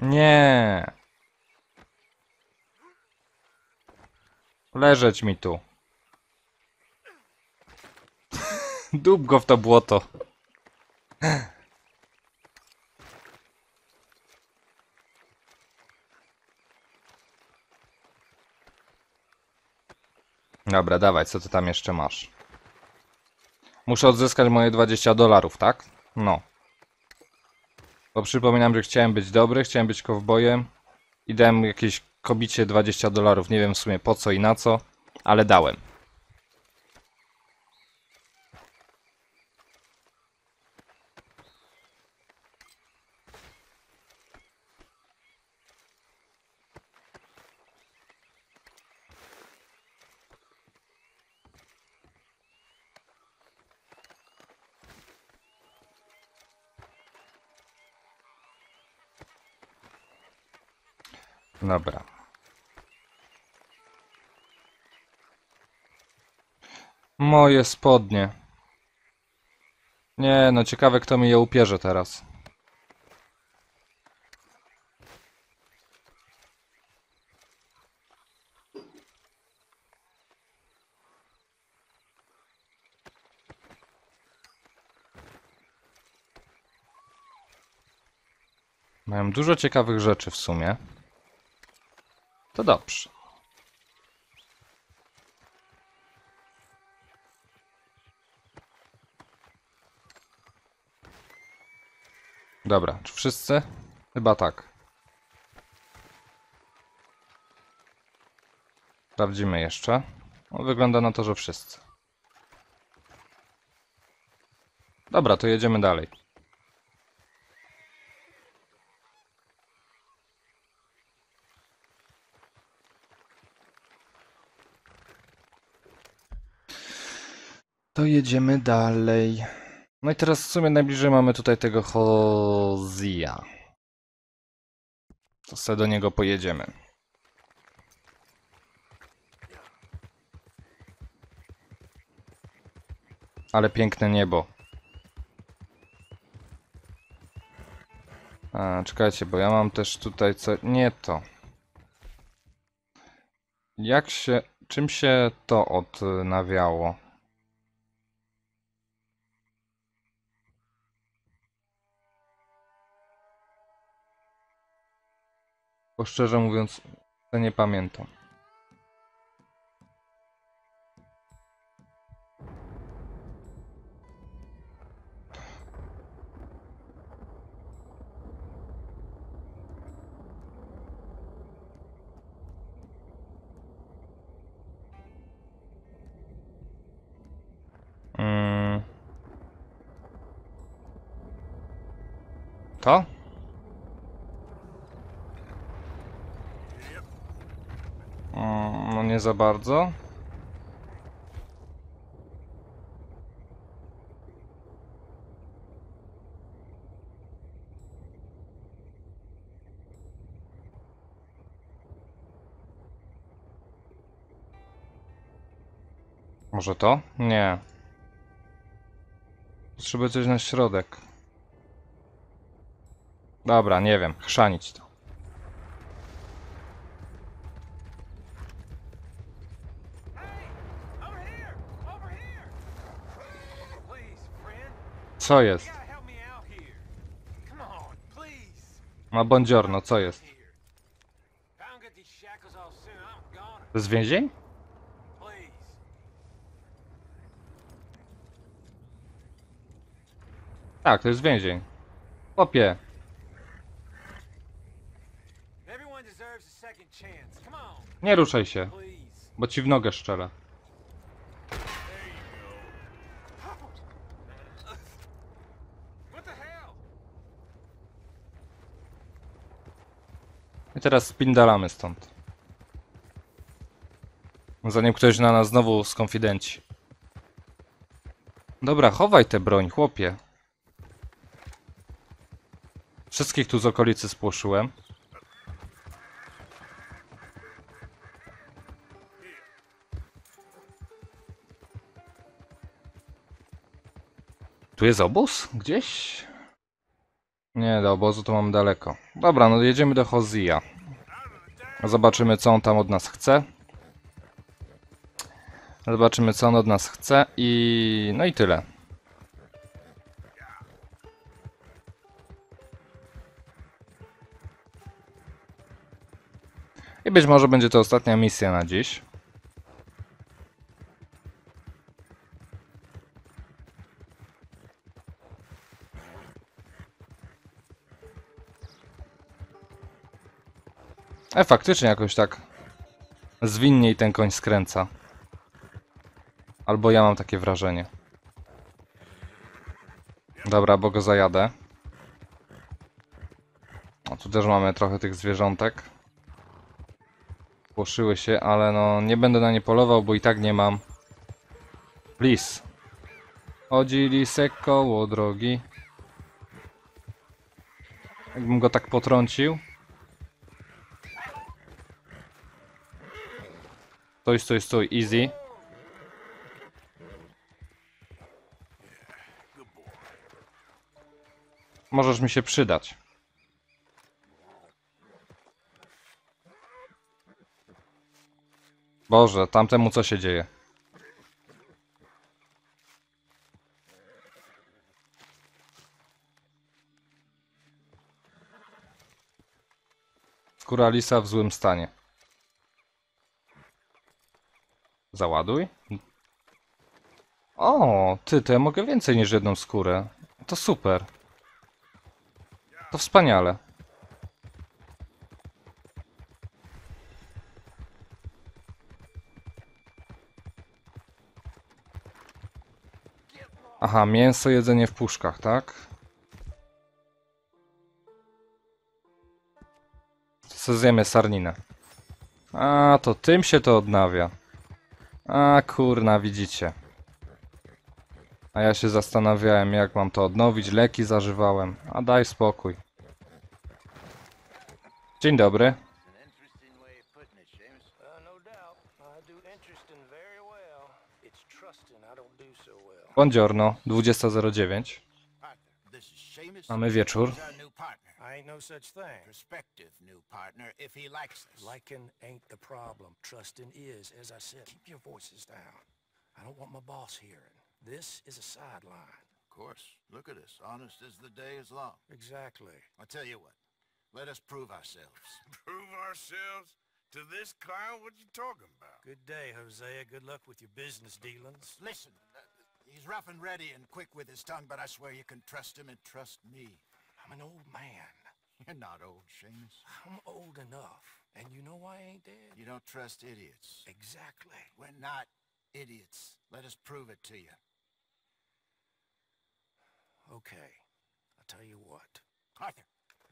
Nie. Leżeć mi tu. Dób go w to błoto. Dobra, dawaj, co ty tam jeszcze masz? Muszę odzyskać moje 20 dolarów, tak? No. Bo przypominam, że chciałem być dobry, chciałem być kowbojem i dałem jakieś kobicie 20 dolarów. Nie wiem w sumie po co i na co, ale dałem. Dobra. Moje spodnie. Nie, no ciekawe kto mi je upierze teraz. Mają dużo ciekawych rzeczy w sumie. To dobrze. Dobra, czy wszyscy? Chyba tak. Sprawdzimy jeszcze. No, wygląda na to, że wszyscy. Dobra, to jedziemy dalej. To jedziemy dalej. No i teraz w sumie najbliżej mamy tutaj tego Hozia. To sobie do niego pojedziemy. Ale piękne niebo. A, czekajcie, bo ja mam też tutaj co... Nie to. Jak się... Czym się to odnawiało? Bo szczerze mówiąc, to nie pamiętam. Mm. To? Mm, No nie za bardzo. Może to? Nie. Potrzebuję coś na środek. Dobra, nie wiem. Chrzanić to. Over here! Over here! Please, friend. Co You jest? gotta help me out here. Come on, please. Ma buongiorno, co jest? Here. If I don't get these shackles off soon, I'm gone. To jest więzień? Tak, to jest więzień. On, nie ruszaj się, bo ci w nogę szczelę. What the hell? I teraz spindalamy stąd. Zanim ktoś na nas znowu skonfidenci. Dobra, chowaj tę broń, chłopie. Wszystkich tu z okolicy spłoszyłem. Tu jest obóz? Gdzieś? Nie, do obozu to mam daleko. Dobra, no jedziemy do Hozija. Zobaczymy, co on tam od nas chce. Zobaczymy, co on od nas chce i... no i tyle. I być może będzie to ostatnia misja na dziś. Faktycznie jakoś tak zwinniej ten koń skręca. Albo ja mam takie wrażenie. Dobra, bo go zajadę. O, tu też mamy trochę tych zwierzątek. Płoszyły się, ale no nie będę na nie polował, bo i tak nie mam. Lis. Chodzi lisek koło drogi. Jakbym go tak potrącił. Stój, stój, stój, easy. Możesz mi się przydać. Boże, tamtemu co się dzieje? Skóra lisa w złym stanie. Załaduj. O, ty, to ja mogę więcej niż jedną skórę. To super. To wspaniale. Aha, mięso, jedzenie w puszkach, tak? Co zjemy sarninę. A, to tym się to odnawia. A, kurna, widzicie. A ja się zastanawiałem, jak mam to odnowić. Leki zażywałem. A daj spokój. Dzień dobry. Buongiorno, 20.09. This is Seamus. Mamy wieczór. He's our new partner. I ain't no such thing. Prospective new partner if he likes us. Liking ain't the problem. Trusting is, as I said. Keep your voices down. I don't want my boss hearing. This is a sideline. Of course. Look at us. Honest as the day is long. Exactly. I tell you what. Let us prove ourselves. Prove ourselves to this clown? What you talking about? Good day, Hosea. Good luck with your business dealings. Listen, uh, he's rough and ready and quick with his tongue, but I swear you can trust him and trust me. I'm an old man. You're not old, Seamus. I'm old enough. And you know why I ain't dead? You don't trust idiots. Exactly. We're not idiots. Let us prove it to you. Okay. I'll tell you what. Arthur,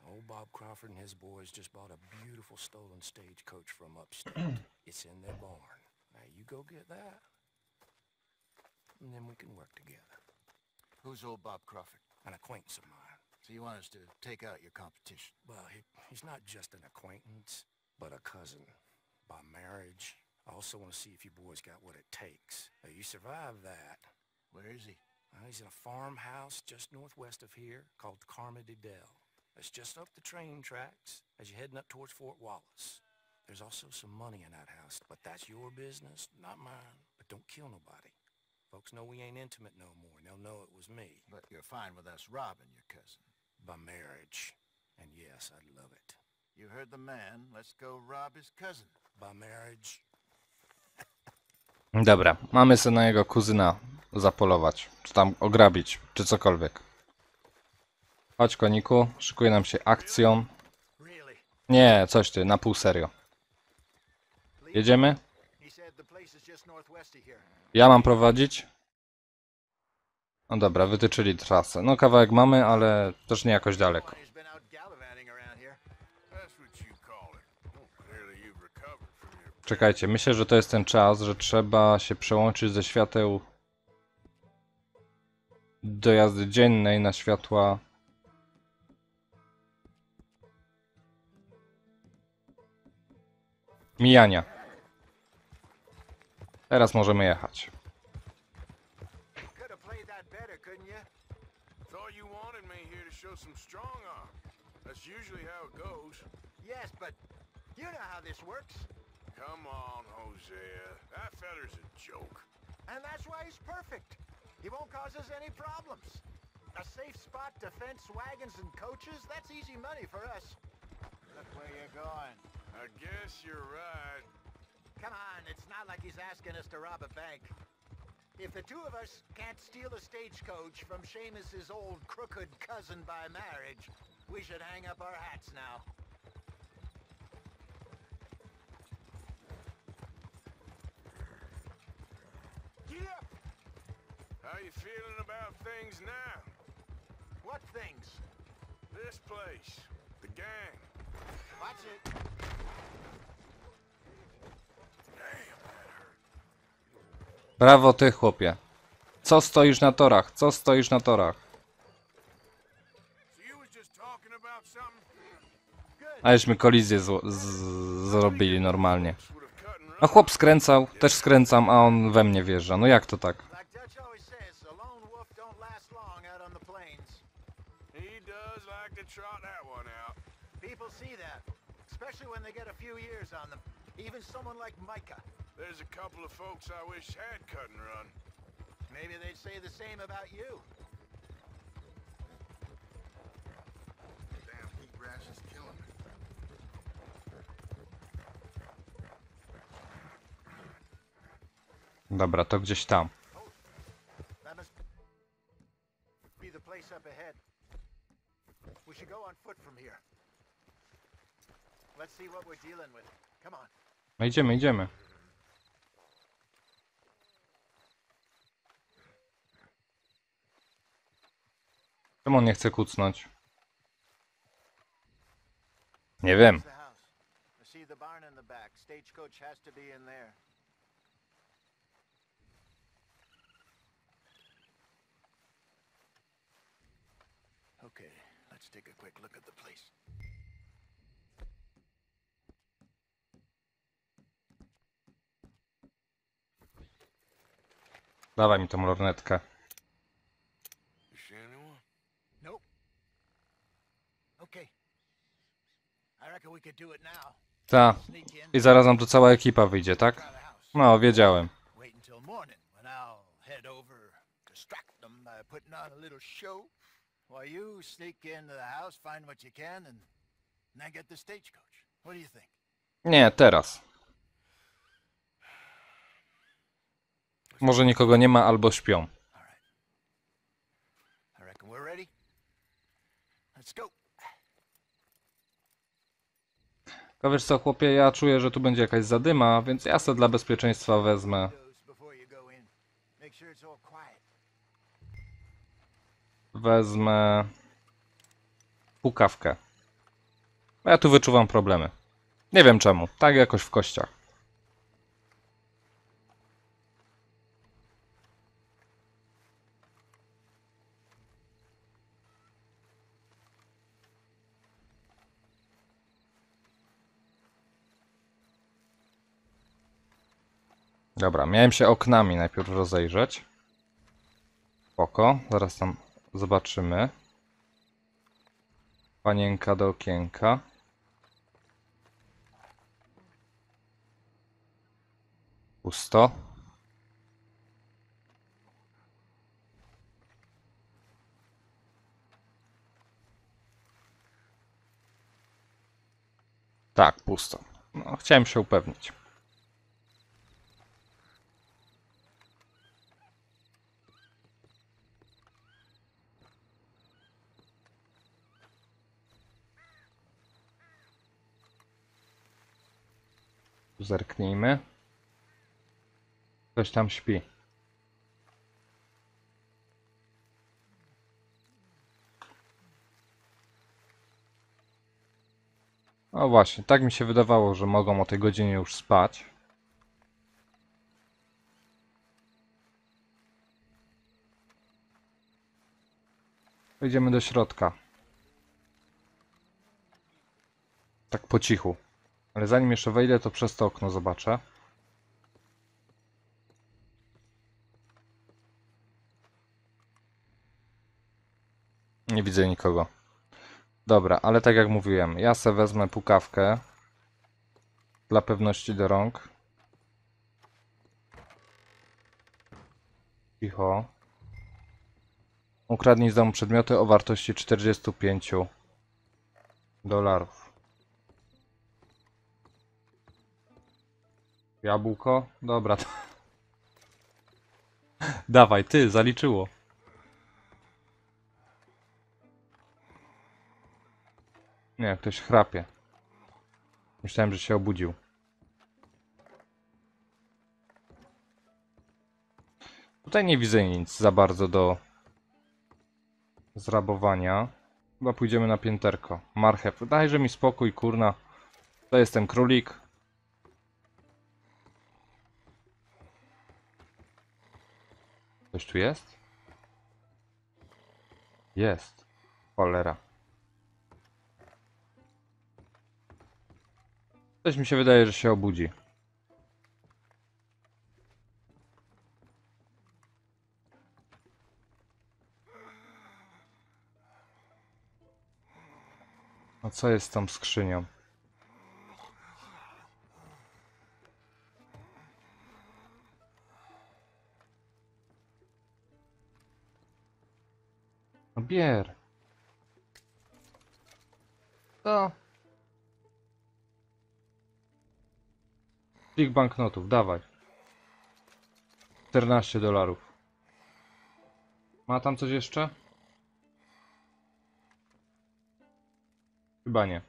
Old Bob Crawford and his boys just bought a beautiful stolen stagecoach from upstate. it's in their barn. Now you go get that, and then we can work together. who's old Bob Crawford? An acquaintance of mine. So you want us to take out your competition? Well, he, he's not just an acquaintance, but a cousin. By marriage. I also want to see if you boys got what it takes. Now, you survive that. Where is he? Uh, he's in a farmhouse just northwest of here called Carmody Dell. It's just up the train tracks as you're heading up towards Fort Wallace. There's also some money in that house, but that's your business, not mine. But don't kill nobody. Folks know we ain't intimate no more, and they'll know it was me. But you're fine with us robbing your cousin. By marriage. And yes, I'd love it. You heard the man. Let's go rob his cousin. By marriage. Dobra, mamy sobie na jego kuzyna zapolować, czy tam ograbić, czy cokolwiek. Chodź koniku, szykuje nam się akcją. Nie, coś ty, na pół serio. Jedziemy? Ja mam prowadzić? No dobra, wytyczyli trasę. No kawałek mamy, ale też nie jakoś daleko. Czekajcie, myślę, że to jest ten czas, że trzeba się przełączyć ze świateł do jazdy dziennej na światła mijania. Teraz możemy jechać. And that's why he's perfect. He won't cause us any problems. A safe spot to fence wagons and coaches, that's easy money for us. Look where you're going. I guess you're right. Come on, it's not like he's asking us to rob a bank. If the two of us can't steal a stagecoach from Seamus's old crooked cousin by marriage, we should hang up our hats now. How you feeling about things now? What things? This place. The gang. Watch it. Brawo ty, chłopie. Co stoisz na torach? Co stoisz na torach? Aleśmy kolizję zrobili normalnie. A chłop skręcał, też skręcam, a on we mnie wjeżdża. No jak to tak? Someone like Micah. There's a couple of folks I wish had cut and run. Maybe they'd say the same about you. Damn heat rash is killing me. Dobra, to gdzieś tam. No idziemy, idziemy. Czemu on nie chce kucnąć? Nie wiem. Okay, let's take a quick look at the place. Dawaj mi tą lornetkę. Ta. I zaraz nam tu cała ekipa wyjdzie, tak? No, wiedziałem. Nie, teraz. Może nikogo nie ma albo śpią. To wiesz co, chłopie, ja czuję, że tu będzie jakaś zadyma, więc ja sobie dla bezpieczeństwa wezmę. Wezmę pukawkę. Ja tu wyczuwam problemy. Nie wiem czemu. Tak jakoś w kościach. Dobra, miałem się oknami najpierw rozejrzeć. Spoko, zaraz tam zobaczymy. Panienka do okienka. Pusto. Tak, pusto. No, chciałem się upewnić. Zerknijmy. Ktoś tam śpi. No właśnie, tak mi się wydawało, że mogą o tej godzinie już spać. Wejdziemy do środka. Tak po cichu. Ale zanim jeszcze wejdę, to przez to okno zobaczę. Nie widzę nikogo. Dobra, ale tak jak mówiłem, ja se wezmę pukawkę dla pewności do rąk. Cicho. Ukradnij z domu przedmioty o wartości 45 dolarów. Jabłko? Dobra. To... Dawaj, ty, zaliczyło. Nie, ktoś chrapie. Myślałem, że się obudził. Tutaj nie widzę nic za bardzo do zrabowania. Chyba pójdziemy na pięterko. Marchew. Dajże mi spokój, kurna. To jestem królik. Ktoś tu jest? Jest. Cholera. Coś mi się wydaje, że się obudzi. A co jest z tą skrzynią? No bier. To. Plik banknotów, dawaj. 14 dolarów. Ma tam coś jeszcze? Chyba nie.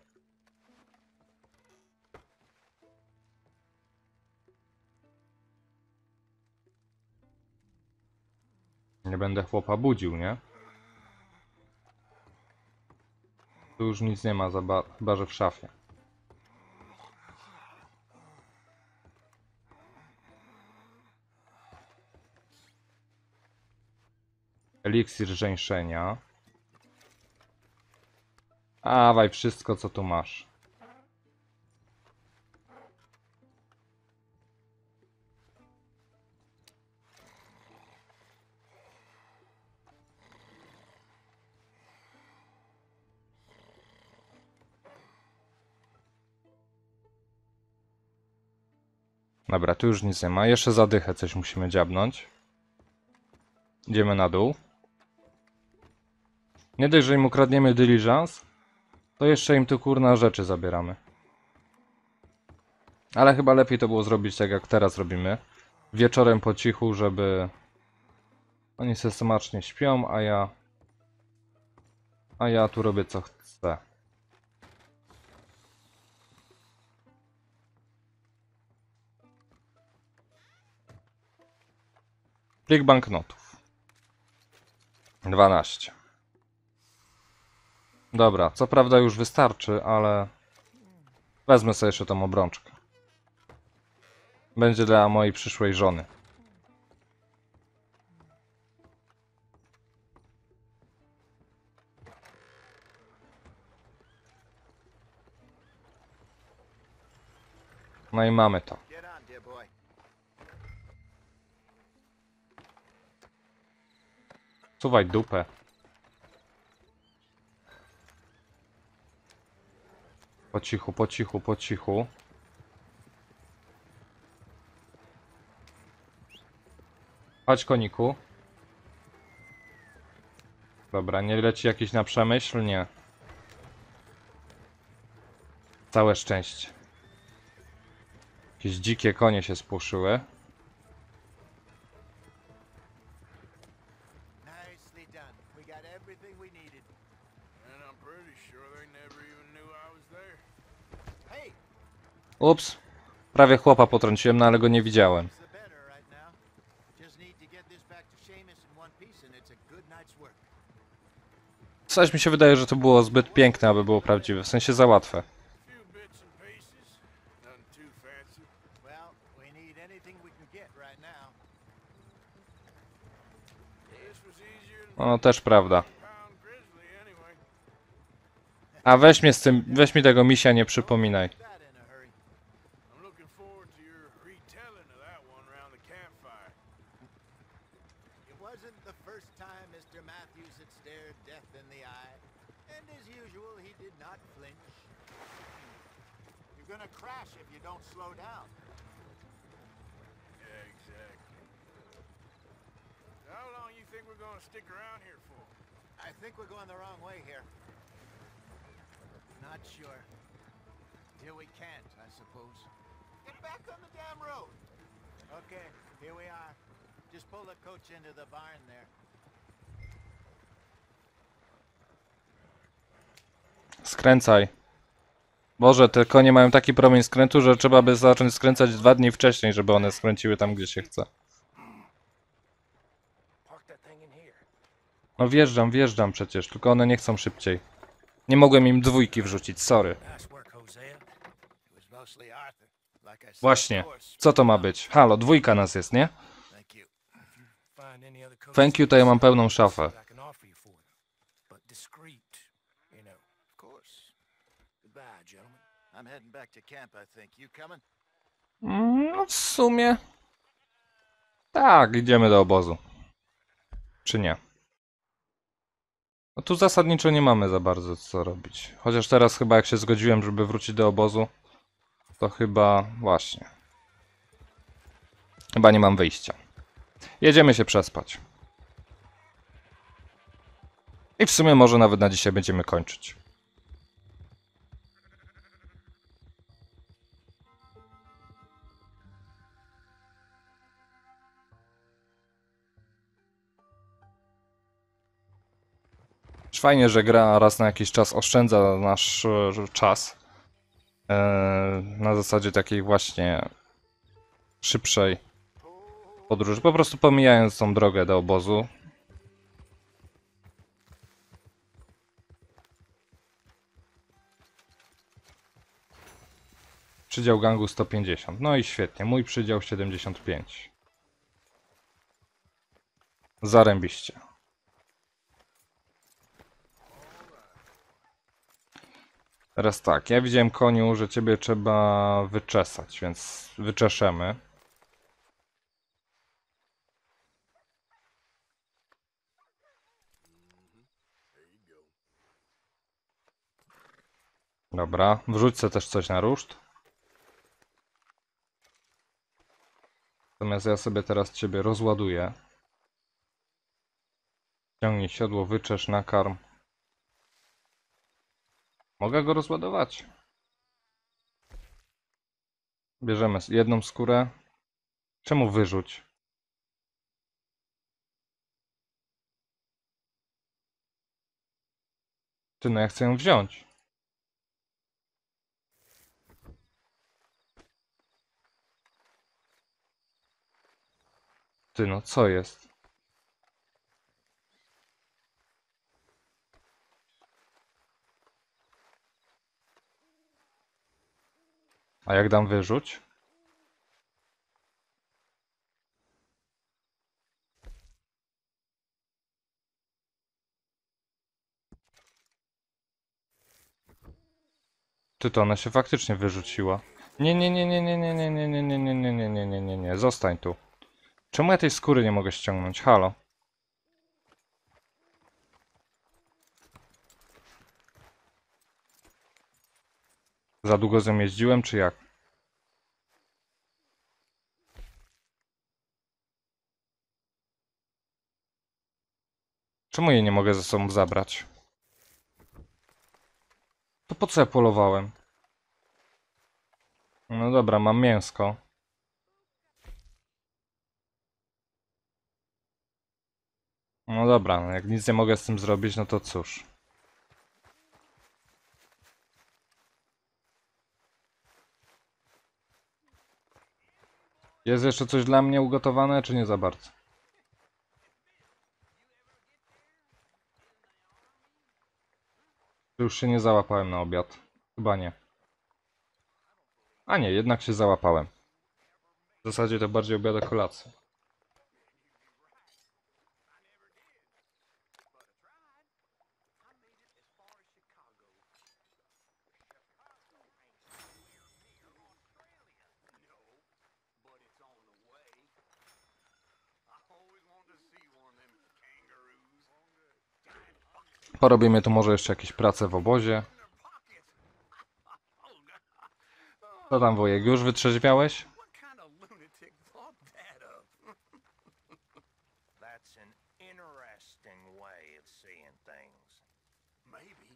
Nie będę chłopa budził, nie? Tu już nic nie ma, chyba że w szafie. Eliksir żeńszenia. Dawaj wszystko, co tu masz. Dobra, tu już nic nie ma. Jeszcze zadychę coś musimy dziabnąć. Idziemy na dół. Nie dość, że im ukradniemy diligence, to jeszcze im tu kurna rzeczy zabieramy. Ale chyba lepiej to było zrobić tak jak teraz robimy. Wieczorem po cichu, żeby oni systematycznie śpią, a ja a ja tu robię co chcę. Plik banknotów. 12. Dobra, co prawda już wystarczy, ale wezmę sobie jeszcze tą obrączkę. Będzie dla mojej przyszłej żony. No i mamy to. Suwaj dupę. Po cichu, po cichu, po cichu. Chodź koniku. Dobra, nie leci jakiś na przemyśl? Nie. Całe szczęście. Jakieś dzikie konie się spłoszyły. Ups. Prawie chłopa potrąciłem, no ale go nie widziałem. Coś mi się wydaje, że to było zbyt piękne, aby było prawdziwe. W sensie za łatwe. No, też prawda. A weź mnie z tym, weź mi tego misia, nie przypominaj. Stick around here for? I think we're going the wrong way here. Not sure. Till we can't, I suppose. Get back on the damn road. Okay, here we are. Just pull the coach into the barn there. Skręcaj. Boże, te konie mają taki promień skrętu, że trzeba by zacząć skręcać dwa dni wcześniej, żeby one skręciły tam, gdzie się chce. No wjeżdżam, wjeżdżam przecież, tylko one nie chcą szybciej. Nie mogłem im dwójki wrzucić, sorry. Właśnie, co to ma być? Halo, dwójka nas jest, nie? Thank you, to ja mam pełną szafę. No w sumie... Tak, idziemy do obozu. Czy nie? No tu zasadniczo nie mamy za bardzo co robić. Chociaż teraz chyba jak się zgodziłem, żeby wrócić do obozu, to chyba właśnie. Chyba nie mam wyjścia. Jedziemy się przespać. I w sumie może nawet na dzisiaj będziemy kończyć. Fajnie, że gra raz na jakiś czas oszczędza nasz e, czas. E, na zasadzie takiej właśnie szybszej podróży. Po prostu pomijając tą drogę do obozu. Przydział gangu 150. No i świetnie. Mój przydział 75. Zarębiście. Teraz tak, ja widziałem koniu, że ciebie trzeba wyczesać, więc wyczeszemy. Dobra, wrzućcie też coś na ruszt. Natomiast ja sobie teraz ciebie rozładuję. Ciągnij siodło, wyczesz, nakarm. Mogę go rozładować. Bierzemy jedną skórę. Czemu wyrzuć? Ty, no ja chcę ją wziąć. Ty, no co jest? A jak dam wyrzuć? Ty to ona się faktycznie wyrzuciła. Nie, nie, nie, nie, nie, nie, nie, nie, nie, nie, nie, nie, nie, nie, nie, nie, nie, zostań tu. Czemu ja tej skóry nie mogę ściągnąć? Halo. Za długo z czy jak? Czemu jej nie mogę ze sobą zabrać? To po co ja polowałem? No dobra, mam mięsko. No dobra, no jak nic nie mogę z tym zrobić, no to cóż. Jest jeszcze coś dla mnie ugotowane, czy nie za bardzo? Czy Już się nie załapałem na obiad. Chyba nie. A nie, jednak się załapałem. W zasadzie to bardziej obiada kolację. Porobimy tu może jeszcze jakieś prace w obozie. Co tam wujek, już wytrzeźwiałeś? What kind of lunatic thought that up? That's an interesting way of seeing things. Maybe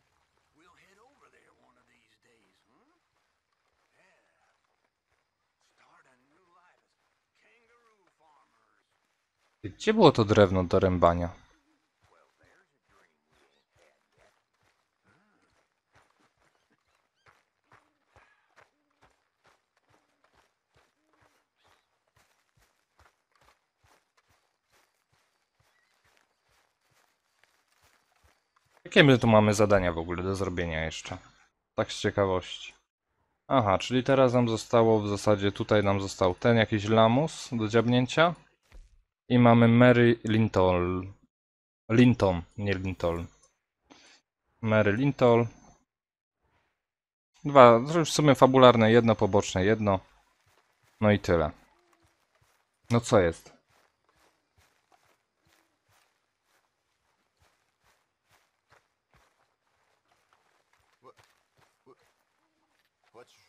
we'll head over there one of these days, huh? Yeah. Start a new life as kangaroo farmers. Gdzie było to drewno do rębania? Jakie my tu mamy zadania w ogóle do zrobienia jeszcze? Tak z ciekawości. Aha, czyli teraz nam zostało w zasadzie, tutaj nam został ten jakiś lamus do dziabnięcia. I mamy Mary Lintol. Linton, nie Lintol. Mary Lintol. Dwa, w sumie fabularne, jedno poboczne, jedno. No i tyle. No co jest?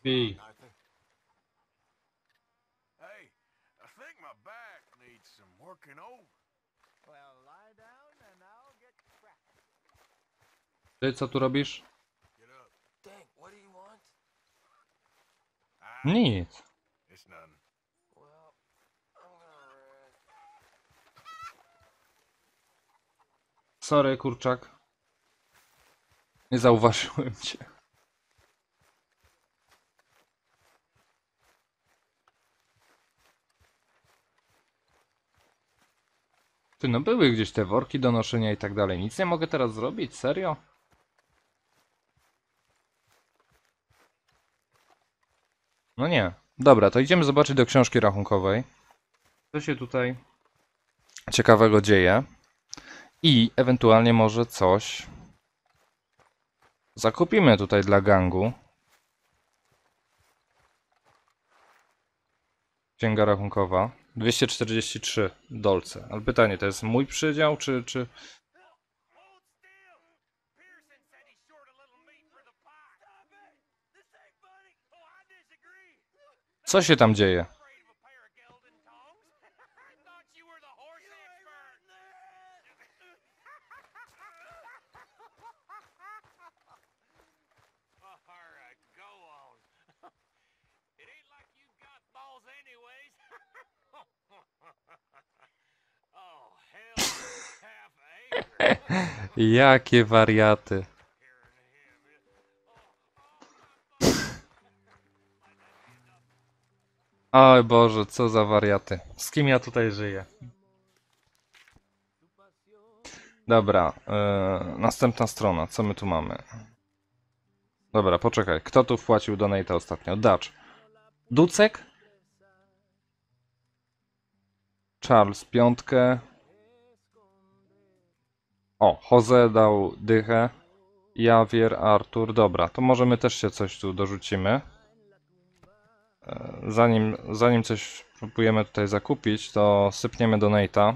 What's Hey. I think my back needs some working over. Well, lie down and I'll get cracking. Ty co tu robisz? Get up. Dang, what do you want? Ah, Nic. It's nothing. Well, I'm gonna rest. Sorry, kurczak. Nie zauważyłem cię. Ty, no były gdzieś te worki do noszenia i tak dalej. Nic nie mogę teraz zrobić? Serio? No nie. Dobra, to idziemy zobaczyć do książki rachunkowej. Co się tutaj ciekawego dzieje. I ewentualnie może coś zakupimy tutaj dla gangu. Księga rachunkowa. 243 dolce. Ale pytanie, to jest mój przydział, czy, czy... Hold still! Pearson said he's short a little meat for the pie. Stop it! This ain't funny. Oh, I disagree. Co się tam dzieje? Afraid of a pair of gelding tongs? I thought you were the horse expert. All right, go on. It ain't like you got balls anyways. oh, hell, half acre. Jakie wariaty. Oj Boże, co za wariaty. Z kim ja tutaj żyję? Dobra, yy, następna strona. Co my tu mamy? Dobra, poczekaj. Kto tu wpłacił donate ostatnio? Dutch. Ducek? Charles piątkę. O, Jose dał dychę. Javier, Artur. Dobra, to może my też się coś tu dorzucimy. E, Zanim, zanim coś próbujemy tutaj zakupić, to sypniemy donate'a.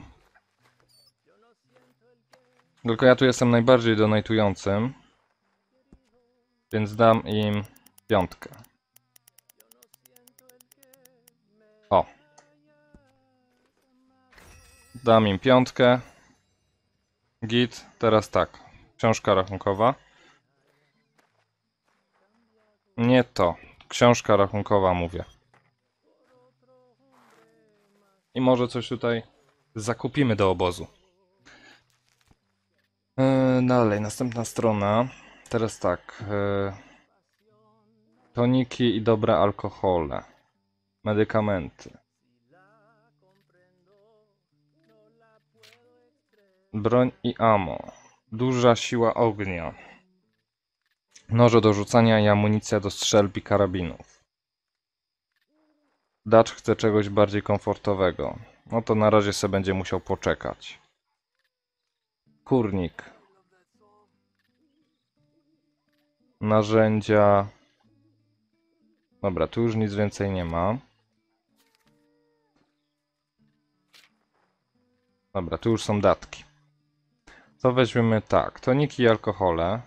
Tylko ja tu jestem najbardziej donatującym. Więc dam im piątkę. O. Dam im piątkę. Git. Teraz tak. Książka rachunkowa. Nie to. Książka rachunkowa mówię. I może coś tutaj zakupimy do obozu. Yy, dalej, następna strona. Teraz tak. Yy, toniki i dobre alkohole. Medykamenty. Broń i amo. Duża siła ognia. Noże do rzucania i amunicja do strzelb i karabinów. Dacz chce czegoś bardziej komfortowego. No to na razie sobie będzie musiał poczekać. Kurnik. Narzędzia. Dobra, tu już nic więcej nie ma. Dobra, tu już są datki. To weźmiemy tak, toniki i alkohole.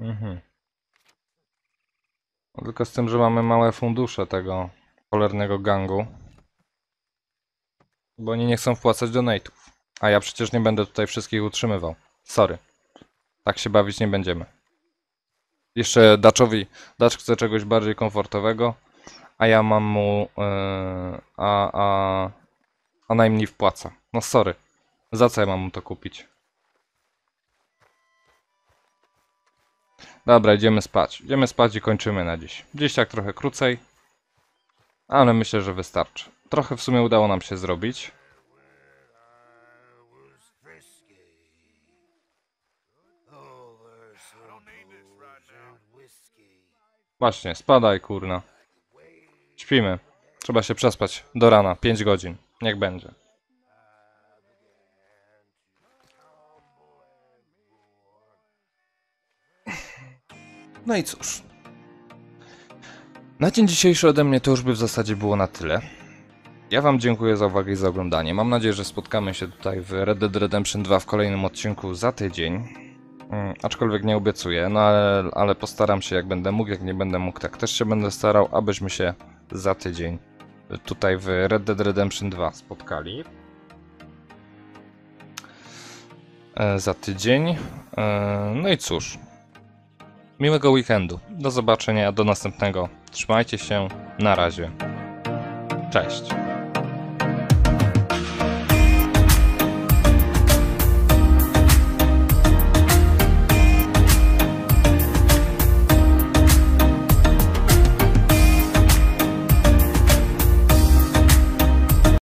Mhm. No Tylko z tym, że mamy małe fundusze tego cholernego gangu. Bo oni nie chcą wpłacać donate'ów. A ja przecież nie będę tutaj wszystkich utrzymywał. Sorry. Tak się bawić nie będziemy. Jeszcze Daczowi, Dacz chce czegoś bardziej komfortowego, a ja mam mu, yy, a, a, a najmniej wpłaca. No sorry. Za co ja mam mu to kupić? Dobra, idziemy spać. Idziemy spać i kończymy na dziś. Dziś tak trochę krócej, ale myślę, że wystarczy. Trochę w sumie udało nam się zrobić. Właśnie, spadaj kurna. Śpimy. Trzeba się przespać do rana, 5 godzin. Niech będzie. No i cóż. Na dzień dzisiejszy ode mnie to już by w zasadzie było na tyle. Ja wam dziękuję za uwagę i za oglądanie. Mam nadzieję, że spotkamy się tutaj w Red Dead Redemption 2 w kolejnym odcinku za tydzień. Mm, aczkolwiek nie obiecuję, no ale, ale postaram się jak będę mógł, jak nie będę mógł, tak też się będę starał, abyśmy się za tydzień tutaj w Red Dead Redemption 2 spotkali. E, za tydzień. E, no i cóż. Miłego weekendu. Do zobaczenia, do następnego. Trzymajcie się. Na razie. Cześć.